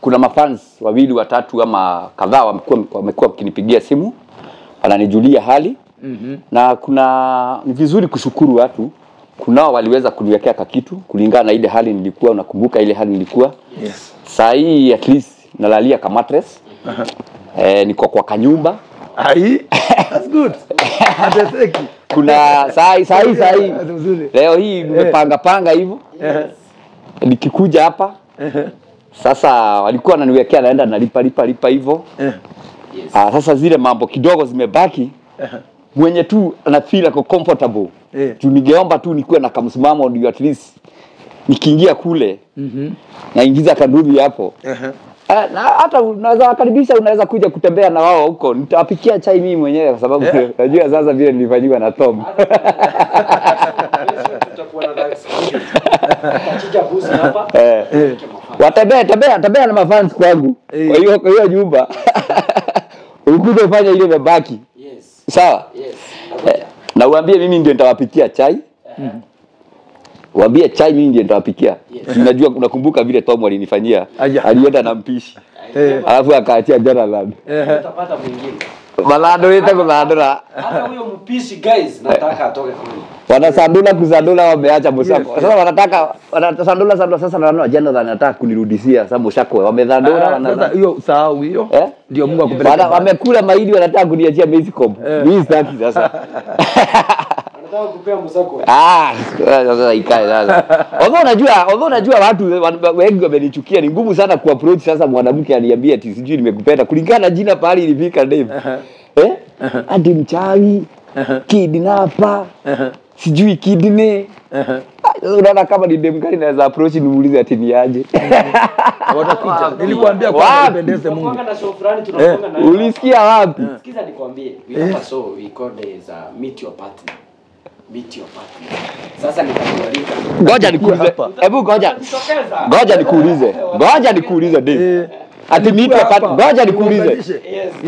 kuna mafans wawili watatu ama kadhaa wamekuwa wamekuwa wakinipigia simu wananijulia hali Mhm. na kuna ni vizuri kushukuru watu kunao waliweza kuniwekea kakitu kulingana na ile hali nilikuwa unakumbuka ile hali nilikuwa Yes. saa hii at least nalalia ka mattress eh, niko kwa kanyumba Ai. That's good. Kuna saa hii saa hii saa hii leo hii nimepanga panga hivyo yes. nikikuja hapa sasa walikuwa wananiwekea naenda nalipa lipa lipa hivyo Eh. ah, sasa zile mambo kidogo zimebaki mwenye tu ana feel ako comfortable yeah. tu ningeomba tu nikuwe na kamsimamo ndio at least nikiingia kule Mhm. naingiza kandubi hapo Ehe. Eh, na hata unaweza wakaribisha, unaweza kuja kutembea na wao huko. Nitawapikia chai mimi mwenyewe, kwa sababu najua sasa vile nilifanyiwa na Tom. watembea. Eh, Eh. watembee tembea tembea na mafans kwangu, kwa hiyo kwa hiyo nyumba ukuje ufanye ile imebaki, Yes. Sawa Yes. eh, na uambie mimi ndio nitawapikia chai Waambie chai mimi ndio nitawapikia. Yes. Unajua unakumbuka vile Tom alinifanyia. Alienda na mpishi. Eh. Alafu akaachia jana. Utapata mwingine. Malado ite kulandura. Hata huyo mpishi guys nataka atoke kule. Wanasandula kuzandula wameacha Musako. Yes. Sasa wanataka wanasandula sandula sasa naona Jonathan nataka kunirudishia sasa Musako. Wamedhandura Ah, wana Sasa hiyo sahau hiyo. Eh? Ndio Mungu akupeleka akupeleke. wamekula maidi wanataka kuniachia Mesicom. Eh. Mimi sitaki sasa. Ah, sasa ikae sasa. Although unajua, although unajua watu wengi wamenichukia, ni ngumu sana kuapproach sasa mwanamke aniambie ati sijui nimekupenda kulingana na jina pahali ilifika Dave. Eh? Ati mchawi, kidnapper, sijui kidney. Ah, Unaona kama ni dem gani naweza approach nimuulize ati ni aje. Watakuja. Nilikwambia kwa Wapi? Mungu. Tunakuanga na show fulani tunakuanga na Ulisikia wapi? Sikiza nikwambie, we have a show we call it uh, meet your partner. Meet your partner. Sasa nitakualika. Ngoja nikuulize. Hebu ngoja. Ngoja nikuulize. Ngoja nikuulize Dave. Eh. Ati meet your partner. Ngoja nikuulize.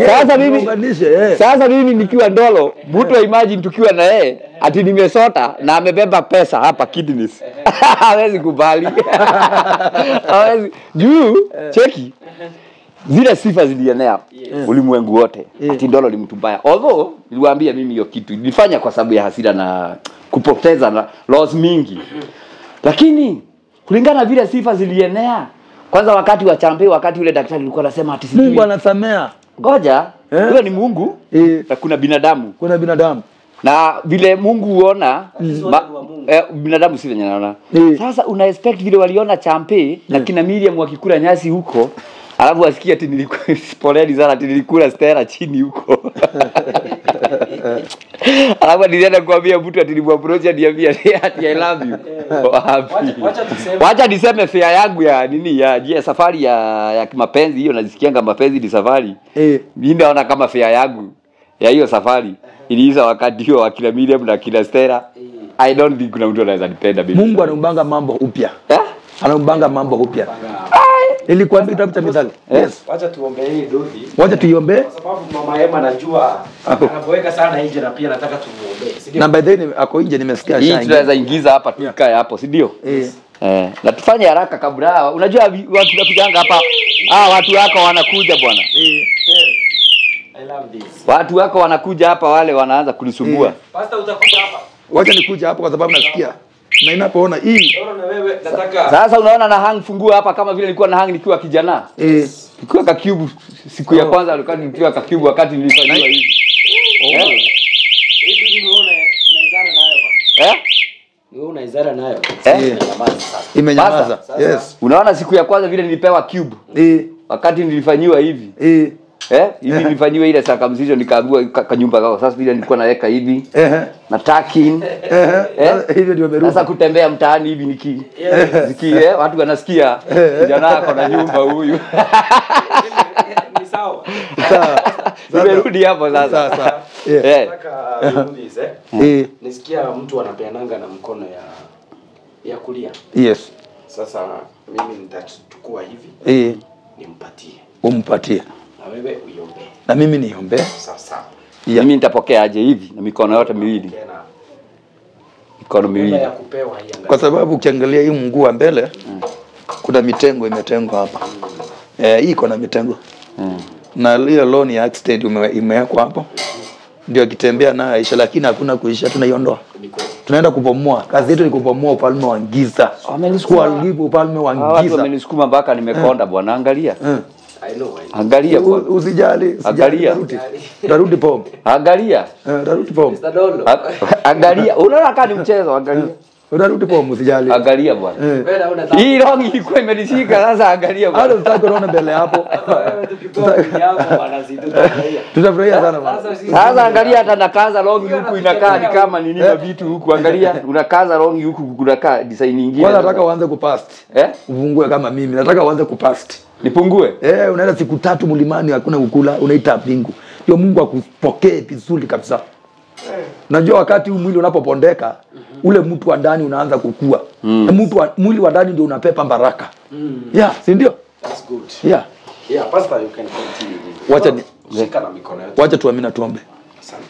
Sasa mimi eh. Sasa mimi nikiwa ndolo, mtu imagine tukiwa na yeye ati nimesota na amebeba pesa hapa kidneys. Hawezi kubali. Hawezi. Juu cheki zile sifa zilienea yes. ulimwengu wote ati ndolo ni mtu mbaya. Although niliwaambia mimi hiyo kitu nilifanya kwa sababu ya hasira na kupoteza na loss mingi. Lakini kulingana vile sifa zilienea kwanza wakati wa champe wakati yule daktari alikuwa anasema ati Mungu anasamea. ngoja Eh? yeah. ni mungu yeah. na kuna binadamu Kuna binadamu. na vile mungu huona Mungu. eh, binadamu si venye naona Eh. sasa una expect vile waliona champe na kina Miriam wakikula nyasi huko alafu asikia ati nilikula poleni sana ati nilikula stera chini huko alafu nilienda kuambia mtu ati nimwapproach aniambia ati I love you Wapi? Wacha- wacha tuseme- wacha niseme fea yangu ya nini ya je safari ya ya mapenzi hiyo nazisikianga mapenzi ni safari Eh. mi naona kama fea yangu ya hiyo safari iliisha wakati huo wa Miriam na kina Stella. I don't think kuna mtu anaweza nipenda mimi. Mungu anaumbanga mambo upya. Eh? Anaumbanga mambo upya. Nilikwambia kitabu cha Mithali. Yes. Wacha tuombee hii dudhi. Wacha tuiombee. Kwa sababu mama Emma najua anaboeka anapoweka sana nje na pia nataka tumuombee. Na by the way ako nje nimesikia Hii tunaweza ingiza hapa tukae yeah. hapo, si ndio? Eh. Eh, na tufanye haraka kabla unajua watu wakujanga hapa ah, watu wako wanakuja bwana. Eh. I love this. Watu wako wanakuja hapa wale wanaanza kunisumbua. Eh. Pastor utakuja hapa. Wacha nikuja hapo kwa sababu nasikia. Na inapoona hii Sasa unaona na hang fungua hapa kama vile nilikuwa na hang nikiwa kijana. eh Nikiwa ka cube siku ya kwanza alikuwa nikiwa ka cube wakati nilifanyiwa hivi. Eh? nayo bwana. Eh? Ni wewe unaizana nayo. Eh? Sasa. imenyamaza. Yes. Unaona siku ya kwanza vile nilipewa cube Eh wakati nilifanyiwa hivi. eh Eh? Hivi nilifanyiwa ile circumcision nikaambiwa ka- kanyumba kako. Sasa vile nilikuwa naweka hivi eh na tacking. eh Eh? hivyo ndio Sasa kutembea mtaani hivi niki ziki eh, watu wanasikia kijana ako na nyumba huyu. Ni sawa. Sawa. Nimerudi hapo sasa. sasa. sawa. Eh Eh. Yeah. Yeah. eh. eh Nisikia mtu anapeananga na mkono ya ya kulia. yes. Sasa mimi nitachukua hivi Eh nimpatie. umpatie. Na wewe uiombee. Na mimi niombe. Sawa sawa. Yeah. Mimi nitapokea aje hivi na mikono yote miwili. Mikono miwili. Kwa sababu ukiangalia hii mguu wa mbele kuna mitengo imetengwa hapa. Eh hii iko na mitengo. Mm. Na hiyo loan ya accident imewekwa hapo. Ndio akitembea nayo Aisha, lakini hakuna kuisha, tunaiondoa. Tunaenda kubomoa. Kazi yetu ni kubomoa ufalme wa giza. Wamenisukuma. Kuharibu ufalme wa giza. wamenisukuma mpaka nimekonda bwana, angalia. Eh. I know, I know. Angalia bwana. Usijali, usijali. Angalia. Darudi pombe. Angalia. Darudi pombe. Mr. Dolo. Angalia. Unaona kama ni mchezo, angalia. utarudi pombe usijali. angalia bwana Eh. Hii rangi ilikuwa imenishika sasa angalia hata bwana sitaki kuona mbele hapo tutafurahia. sana bwana. Sasa angalia hata nakaza rangi huku inakaa ni kama nini mavitu huku angalia unakaza rangi huku kunakaa design nyingine kwanza nataka uanze kupast eh ufungue kama mimi nataka uanze kupast nipungue eh unaenda siku tatu mlimani hakuna kukula unaita pingu. ndio mungu akupokee vizuri kabisa Eh. unajua wakati huu mwili unapopondeka ule mtu wa ndani unaanza kukua mm. mtu wa, mwili wa ndani ndio unapepa baraka mm. yeah si ndio That's good. yeah Yeah, pastor you can continue. Wacha ni- Shika na mikono yote. wacha tuamina tuombe Asante.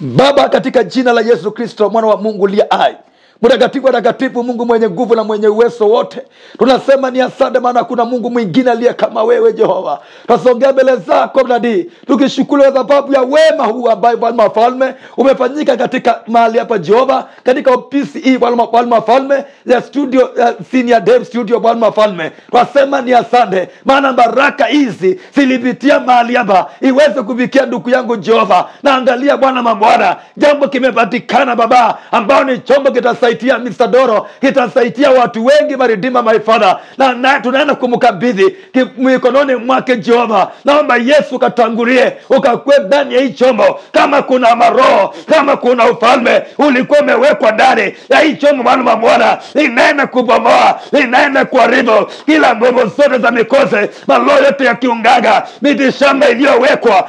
baba katika jina la yesu kristo mwana wa mungu liye hai mtakatifu atakatifu mungu mwenye nguvu na mwenye uwezo wote. Tunasema ni asante maana kuna mungu mwingine aliye kama wewe jehova. Tunasongea mbele zako mnadii tukishukuru kwa sababu ya wema huu ambayo bwana wafalme umefanyika katika mahali hapa jehova katika ofisi hii bwana mafalme ya studio ya senior dev studio bwana wafalme twasema ni asante maana baraka hizi zilipitia mahali hapa iweze kufikia ndugu yangu jehova. Naangalia bwana mabwana jambo kimepatikana baba ambao ni chombo kitasaidia Mr. Doro itasaidia watu wengi maridima my father. Na, na tunaenda kumkabidhi mikononi mwake Jehova. Naomba Yesu katangulie ukakwe ndani ya hii chombo. Kama kuna maroho kama kuna ufalme ulikuwa umewekwa ndani ya hii chombo Bwana mabwana inaenda kubomoa inaenda kuharibu kila nguvu zote za mikose maroho yote ya kiungaga miti shamba iliyowekwa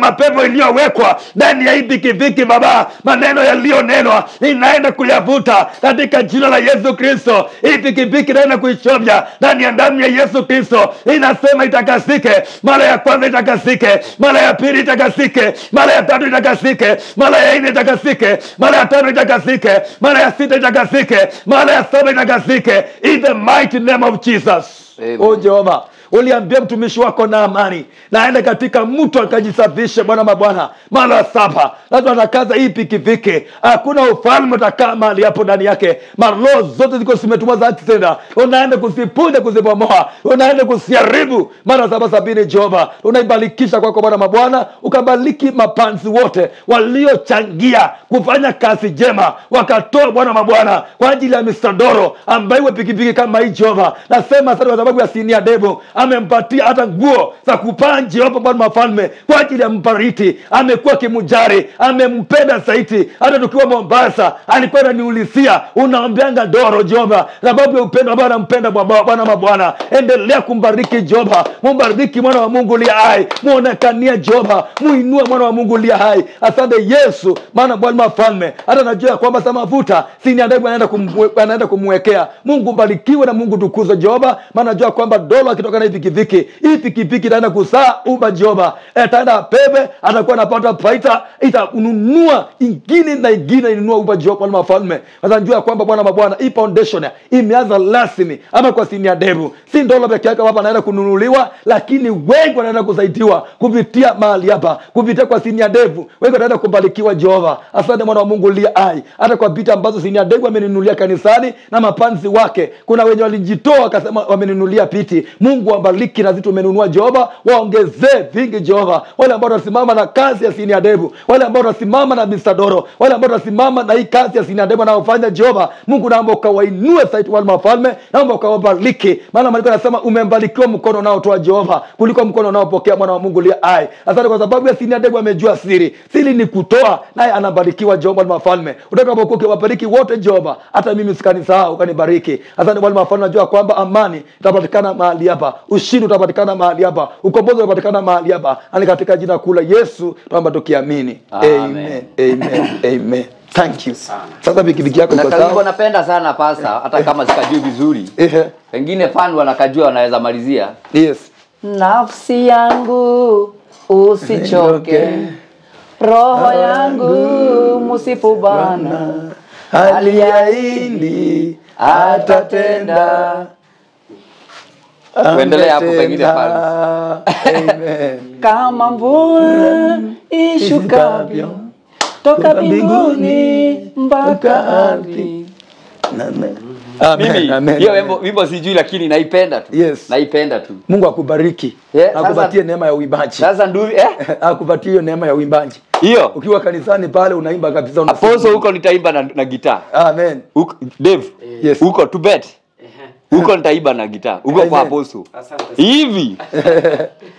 mapepo iliyowekwa ndani ya hii pikipiki baba. Maneno yaliyonenwa inaenda kuyavuta katika jina la yesu kristo. Hii pikipiki naenda kuichovya ndani ya damu ya yesu kristo. Inasema itakasike mara ya kwanza itakasike mara ya pili itakasike mara ya tatu itakasike mara ya nne itakasike mara ya tano itakasike mara ya sita itakasike mara ya saba itakasike. In the mighty name of jesus. Amen. oh jehova uliambia mtumishi wako na amani naende katika mtu akajisafishe bwana mabwana mara saba. Lazima anakaza hii pikipiki. Hakuna ufalme utakaa mali hapo ndani yake. Maroho zote ziko zimetumwa za tena unaenda kuzipunja kuzibomoa. Unaenda kuziharibu. Mara saba sabini jehova. Unaibalikisha kwako bwana mabwana. Ukabaliki mapanzi wote waliochangia kufanya kazi jema wakatoa bwana mabwana kwa ajili ya misadoro. Ambaye iwe pikipiki kama hii jehova. Nasema asante kwa sababu ya sinia debo amempatia hata nguo za kupaa jehova bwana mafalme kwa ajili ya mbariti. Amekuwa kimujari amempenda zaidi. Hata tukiwa mombasa alikuwa ananiulizia unaambianga doro jehova sababu ya upendo ambao anampenda Bwana Bwana mabwana. Endelea kumbariki jehova mumbariki mwana wa mungu liye hai muonekania jehova muinue mwana wa mungu liye hai. Asante yesu maana bwana mafalme hata najua ya kwamba sa mafuta siniandegu anaenda kumwekea. Mungu mbarikiwe na mungu tukuzwe jehova maana najua kwamba dola akitoka na pikipiki. Hii pikipiki itaenda kusaa uba joba, ataenda pepe atakuwa anapata faita itanunua ingine na ingine inunua uba joba. bwana mafalme sasa njua kwamba bwana mabwana hii foundation imeanza rasmi ama kwa sinia devu si ndolo peke yake hapa anaenda kununuliwa lakini wengi wanaenda kusaidiwa kupitia mahali hapa kupitia kwa sinia devu wengi wanaenda kubarikiwa jehova. Asante mwana wa mungu lia hai. Hata kwa vita ambazo sinia devu ameninunulia kanisani na mapanzi wake kuna wenye walijitoa wakasema wameninunulia piti. Mungu wabariki na zitu umenunua jehova waongezee vingi jehova. Wale ambao wanasimama na kazi ya sinia devu wale ambao wanasimama na Bisadoro, wale ambao wanasimama na hii kazi ya sinia devu anaofanya jehova mungu naomba ukawainue saiti wale mafalme naomba ukawabariki maana maandiko yanasema umembarikiwa mkono unaotoa jehova kuliko mkono unaopokea mwana wa mungu liye hai. Asante kwa sababu ya sinia devu amejua siri. Siri ni kutoa naye anabarikiwa jehova wale mafalme. Utakapokuwa ukiwabariki wote jehova hata mimi sikanisahau ukanibariki. Asante wale mafalme najua kwamba amani itapatikana mahali hapa ushindi utapatikana mahali hapa. Ukombozi utapatikana mahali hapa. Ani katika jina kula yesu tuamba tukiamini. Amen. amen. Amen. Amen. Thank you. Sasa pikipiki yako na iko sawa? napenda sana pasa hata kama sikajui vizuri. Ehe. pengine fan wanakajua wanaweza malizia. Yes. Nafsi yangu usichoke. Roho yangu musifu bana aliahidi atatenda Tuendelee hapo pengine pale Amen. kama mvua ishukavyo toka mbinguni mpaka ardhi. Amen. Amen. mimi Amen. hiyo wimbo, wimbo sijui lakini naipenda tu. Yes. naipenda tu. Mungu akubariki. Yeah, akupatie neema ya uimbaji. Sasa ndu eh? akupatie hiyo neema ya uimbaji. Hiyo? Ukiwa kanisani pale unaimba kabisa unasifu Apostle huko nitaimba na, na gitaa. Amen. Huko- dave Yes. huko tubet huko nitaiba na gitaa? Huko kwa bosu hivi?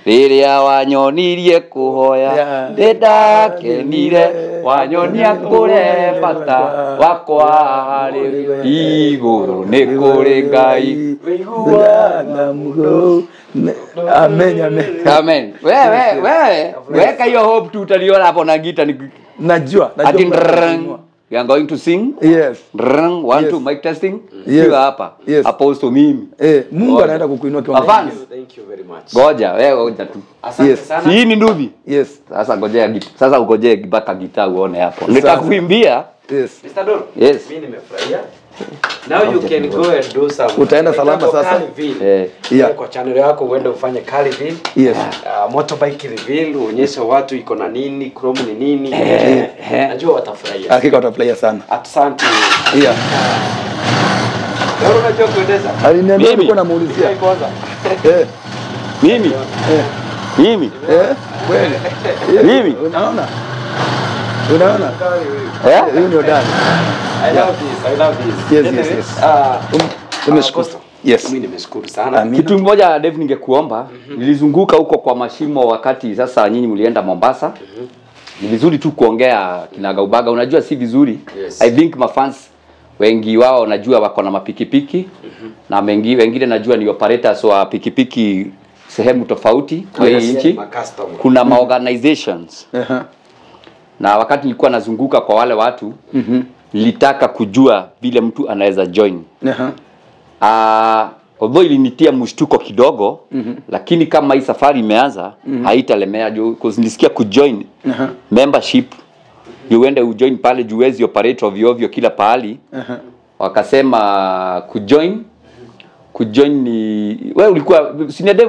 Rĩrĩa wanyonirie kũhoya Yeah. ndĩndakenire wanyonia kũre bata wakwa harĩ igũrũ nĩ kũrĩ ngai. Bwana mgo- Ne- amen amen. Amen. Wewe wewe weka hiyo hope tu utaliona hapo na gita ni najua najua. We are going to sing yes rang one Yes. two mic testing Yes. Kiwa hapa Yes. apostle mimi eh Mungu anaenda kukuinua kiwango Avance. Thank you very much. ngoja wewe ngoja tu Asante Yes. sana. hii ni ndudhi yes sasa ngojea git- sasa ugojee mpaka gitaa uone hapo nitakuimbia yes Mr. Dor. Yes. Mimi nimefurahia. Now you can go and do some. Utaenda salama sasa? Eh. Yeah. Kwa channel yako uende ufanye Carnival. yes Uh, motorbike reveal uonyeshe watu iko na nini, chrome ni nini. eh. Najua watafurahia. hakika watafurahia sana Asante. yeah Wewe unajua kuendesha? aliniambia niko nilikuwa namuulizia Ile kwanza. eh mimi mimi eh kweli Mimi? unaona unaona eh? huyu know that. I love this. I love this. Yes, yes, yes. ah, tumeshukuru. Yes. Mimi nimeshukuru sana. Amina. kitu mmoja Dave ningekuomba nilizunguka huko kwa mashimo wakati sasa nyinyi mlienda Mombasa Mm -hmm. ni vizuri tu kuongea kinagaubaga unajua si vizuri Yes. I think mafans wengi wao najua wako na mapikipiki mm -hmm. na mengi, wengine najua ni operators wa pikipiki sehemu tofauti kwa hii nchi Kuna ma organizations. maorganizations Aha. Na wakati nilikuwa nazunguka kwa wale watu nilitaka mm -hmm. kujua vile mtu anaweza join uh, although ilinitia mshtuko kidogo mm-hmm. lakini kama hii safari imeanza mm-hmm. haitalemea juu 'cause nilisikia kujoin -huh. membership uende ujoin pale juwezi operate ovyoovyo ovyo kila pahali -huh. wakasema kujoin kujoin ni wewe ulikuwa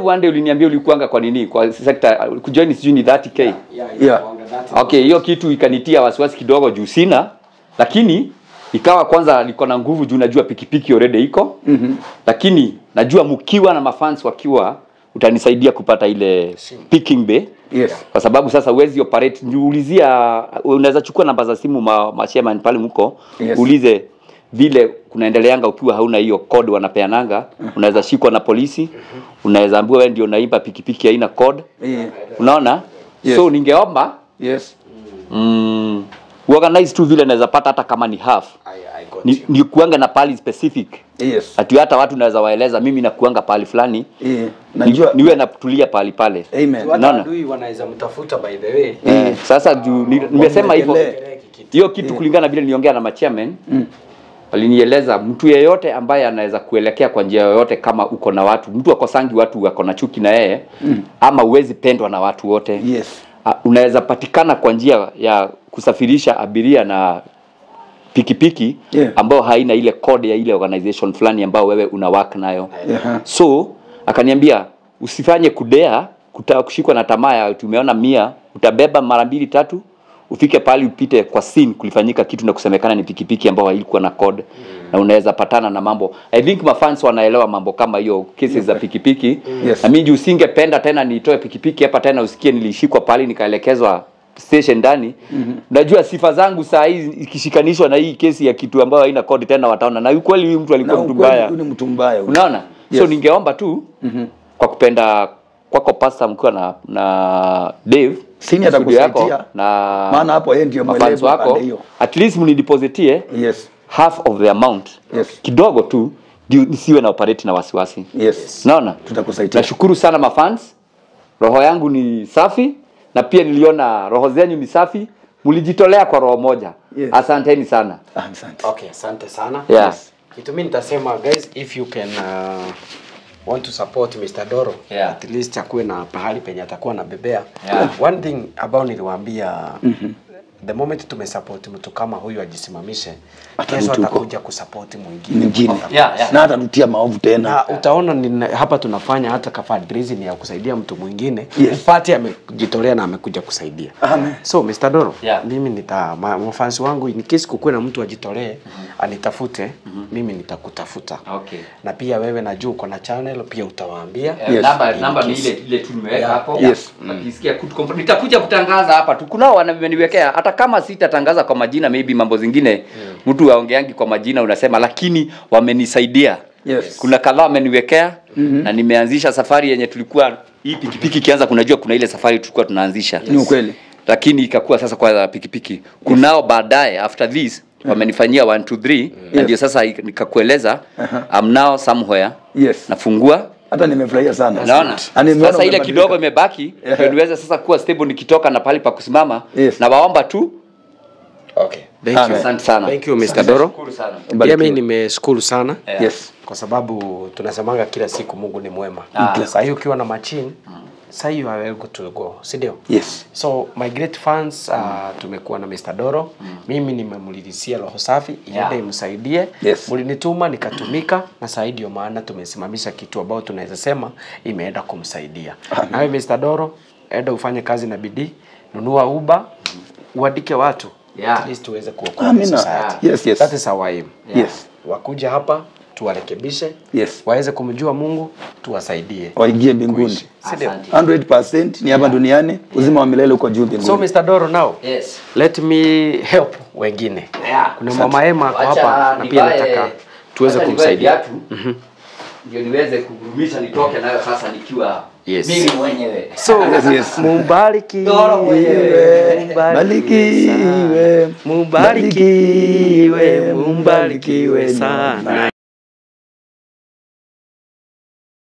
one day uliniambia ulikuanga kwa nini kwa sector kujoin sijui ni 30k Yeah, Yeah. yeah. that. Okay hiyo kitu ikanitia wasiwasi kidogo juu sina lakini ikawa kwanza liko na nguvu juu najua pikipiki already iko. Mm-hmm. lakini najua mkiwa na mafans wakiwa utanisaidia kupata ile picking bay. Yes. kwa sababu sasa uwezi operate. Niulizia unaweza chukua namba za simu ma, ma chairman pale mko Yes. ulize vile kunaendeleanga ukiwa hauna hiyo code wanapeananga. Unaweza shikwa na polisi. Unaweza ambiwa wewe ndio unaimba pikipiki haina code. Yeah. unaona? Yes. so ningeomba Yes. mm, organize tu vile naweza pata hata kama ni half I, I got ni, you. ni kuanga na pali specific Yes. ati hata watu naweza waeleza mimi nakuanga pali fulani Yeah. Najua. niwe natulia pahali pale Amen. Adui wanaweza mtafuta by the way. eh, sasa juu ni- nimesema hivyo hiyo kitu yeah. kulingana vile niliongea na machairman walinieleza mtu yeyote ambaye anaweza kuelekea kwa njia yoyote kama uko na watu mtu akosangi watu wako na chuki na yeye mm. ama uwezi pendwa na watu wote Yes. Unaweza patikana kwa njia ya kusafirisha abiria na pikipiki Yeah. ambayo haina ile code ya ile organization fulani ambayo wewe una work nayo yeah. so akaniambia usifanye kudea kutaka kushikwa na tamaa ya tumeona mia utabeba mara mbili tatu ufike pale upite kwa scene kulifanyika kitu na kusemekana ni pikipiki ambayo haikuwa na code mm. na unaweza patana na mambo i think mafans wanaelewa mambo kama hiyo cases za pikipiki Yes. na mimi usingependa tena niitoe pikipiki hapa tena usikie nilishikwa pale nikaelekezwa station ndani najua sifa zangu saa hii ikishikanishwa na hii kesi ya kitu ambayo haina code tena wataona na ukweli huyu mtu alikuwa mtu mbaya unaona ni mtu mbaya. huyu. unaona so ningeomba tu mm-hmm. kwa kupenda kwako pasta mkiwa na na Dave Sini studio atakusaidia. na Maana hapo yeye ndio mwelezo wako hiyo. at least mnidepositie Yes. half of the amount Yes. kidogo tu ndio nisiwe na operate na wasiwasi Yes. naona Tutakusaidia. nashukuru sana mafans roho yangu ni safi na pia niliona roho zenyu ni safi mlijitolea kwa roho moja Yes. asanteni sana Ah, Asante. Okay, asante sana. Yeah. Kitu mimi nitasema guys if you can uh, want to support Mr. Doro Yeah. at least akuwe na pahali penye atakuwa na bebea. Yeah. One thing ambao niliwaambia the moment tumesupport mtu kama huyu ajisimamishe kesho atakuja kusupport mwingine mwingine Yeah, yeah. na atarutia maovu tena na utaona ni, hapa tunafanya hata ka fundraising ya kusaidia mtu mwingine Yes. Fati amejitolea na amekuja kusaidia Amen. so Mr. Doro Yeah. mimi nita ma- mafansi wangu in case kukuwe na mtu ajitolee mm -hmm. anitafute mm -hmm. mimi nitakutafuta Okay. na pia wewe najua uko na channel pia utawaambia Eh, Yes. namba namba ni ile ile tu nimeweka Yeah. hapo Yes. mm. nitakuja kutangaza hapa tu kunao wananiwekea hata kama sitatangaza kwa majina maybe mambo zingine mtu aongeangi kwa majina unasema lakini wamenisaidia. Yes. kuna kadhaa wameniwekea na nimeanzisha safari yenye tulikuwa hii pikipiki ikianza kunajua kuna ile safari tulikuwa tunaanzisha. Ni ukweli. Lakini ikakuwa sasa kwa pikipiki. Kunao baadaye after this wamenifanyia 1 2 3 ndio sasa ik- nikakueleza I'm now somewhere. Yes. Nafungua hata nimefurahia sana. Naona sasa ile kidogo imebaki ndio niweze sasa kuwa stable nikitoka na pale pa kusimama Yes. na waomba tu. Okay. Thank Amen. you asante sana. Thank you Mr. Doro. Sana. Pia mimi nimeshukuru sana. Yes. Kwa sababu tunasemanga kila siku Mungu ni mwema. Ah. saa hii ukiwa na machini saa hii you are able to go si ndio yes so my great fans uh, tumekuwa na Mr. Doro mimi nimemlilisia roho safi iende Yeah. imsaidie Yes. mlinituma nikatumika na hii ndio maana tumesimamisha kitu ambao tunaweza sema imeenda kumsaidia nawe Mr. Doro enda ufanye kazi na bidii nunua uba uandike watu Yeah. at least tuweze kuokoa society Yes, yes. that is our aim yes wakuja hapa tuwarekebishe yes waweze kumjua Mungu tuwasaidie waingie mbinguni kuishi si ndio? Asante. 100% ni hapa duniani yeah. uzima wa milele uko juu mbinguni. so Mr. Doro now yes let me help wengine Yeah. kuna mama Ema kwa hapa na pia nataka tuweze kumsaidia mm -hmm. ndio niweze kugurumisha nitoke nayo sasa nikiwa Yes. mimi mwenyewe so Yes, yes. mubariki Doro mwenyewe. barikiwe mubarikiwe Mubariki. sana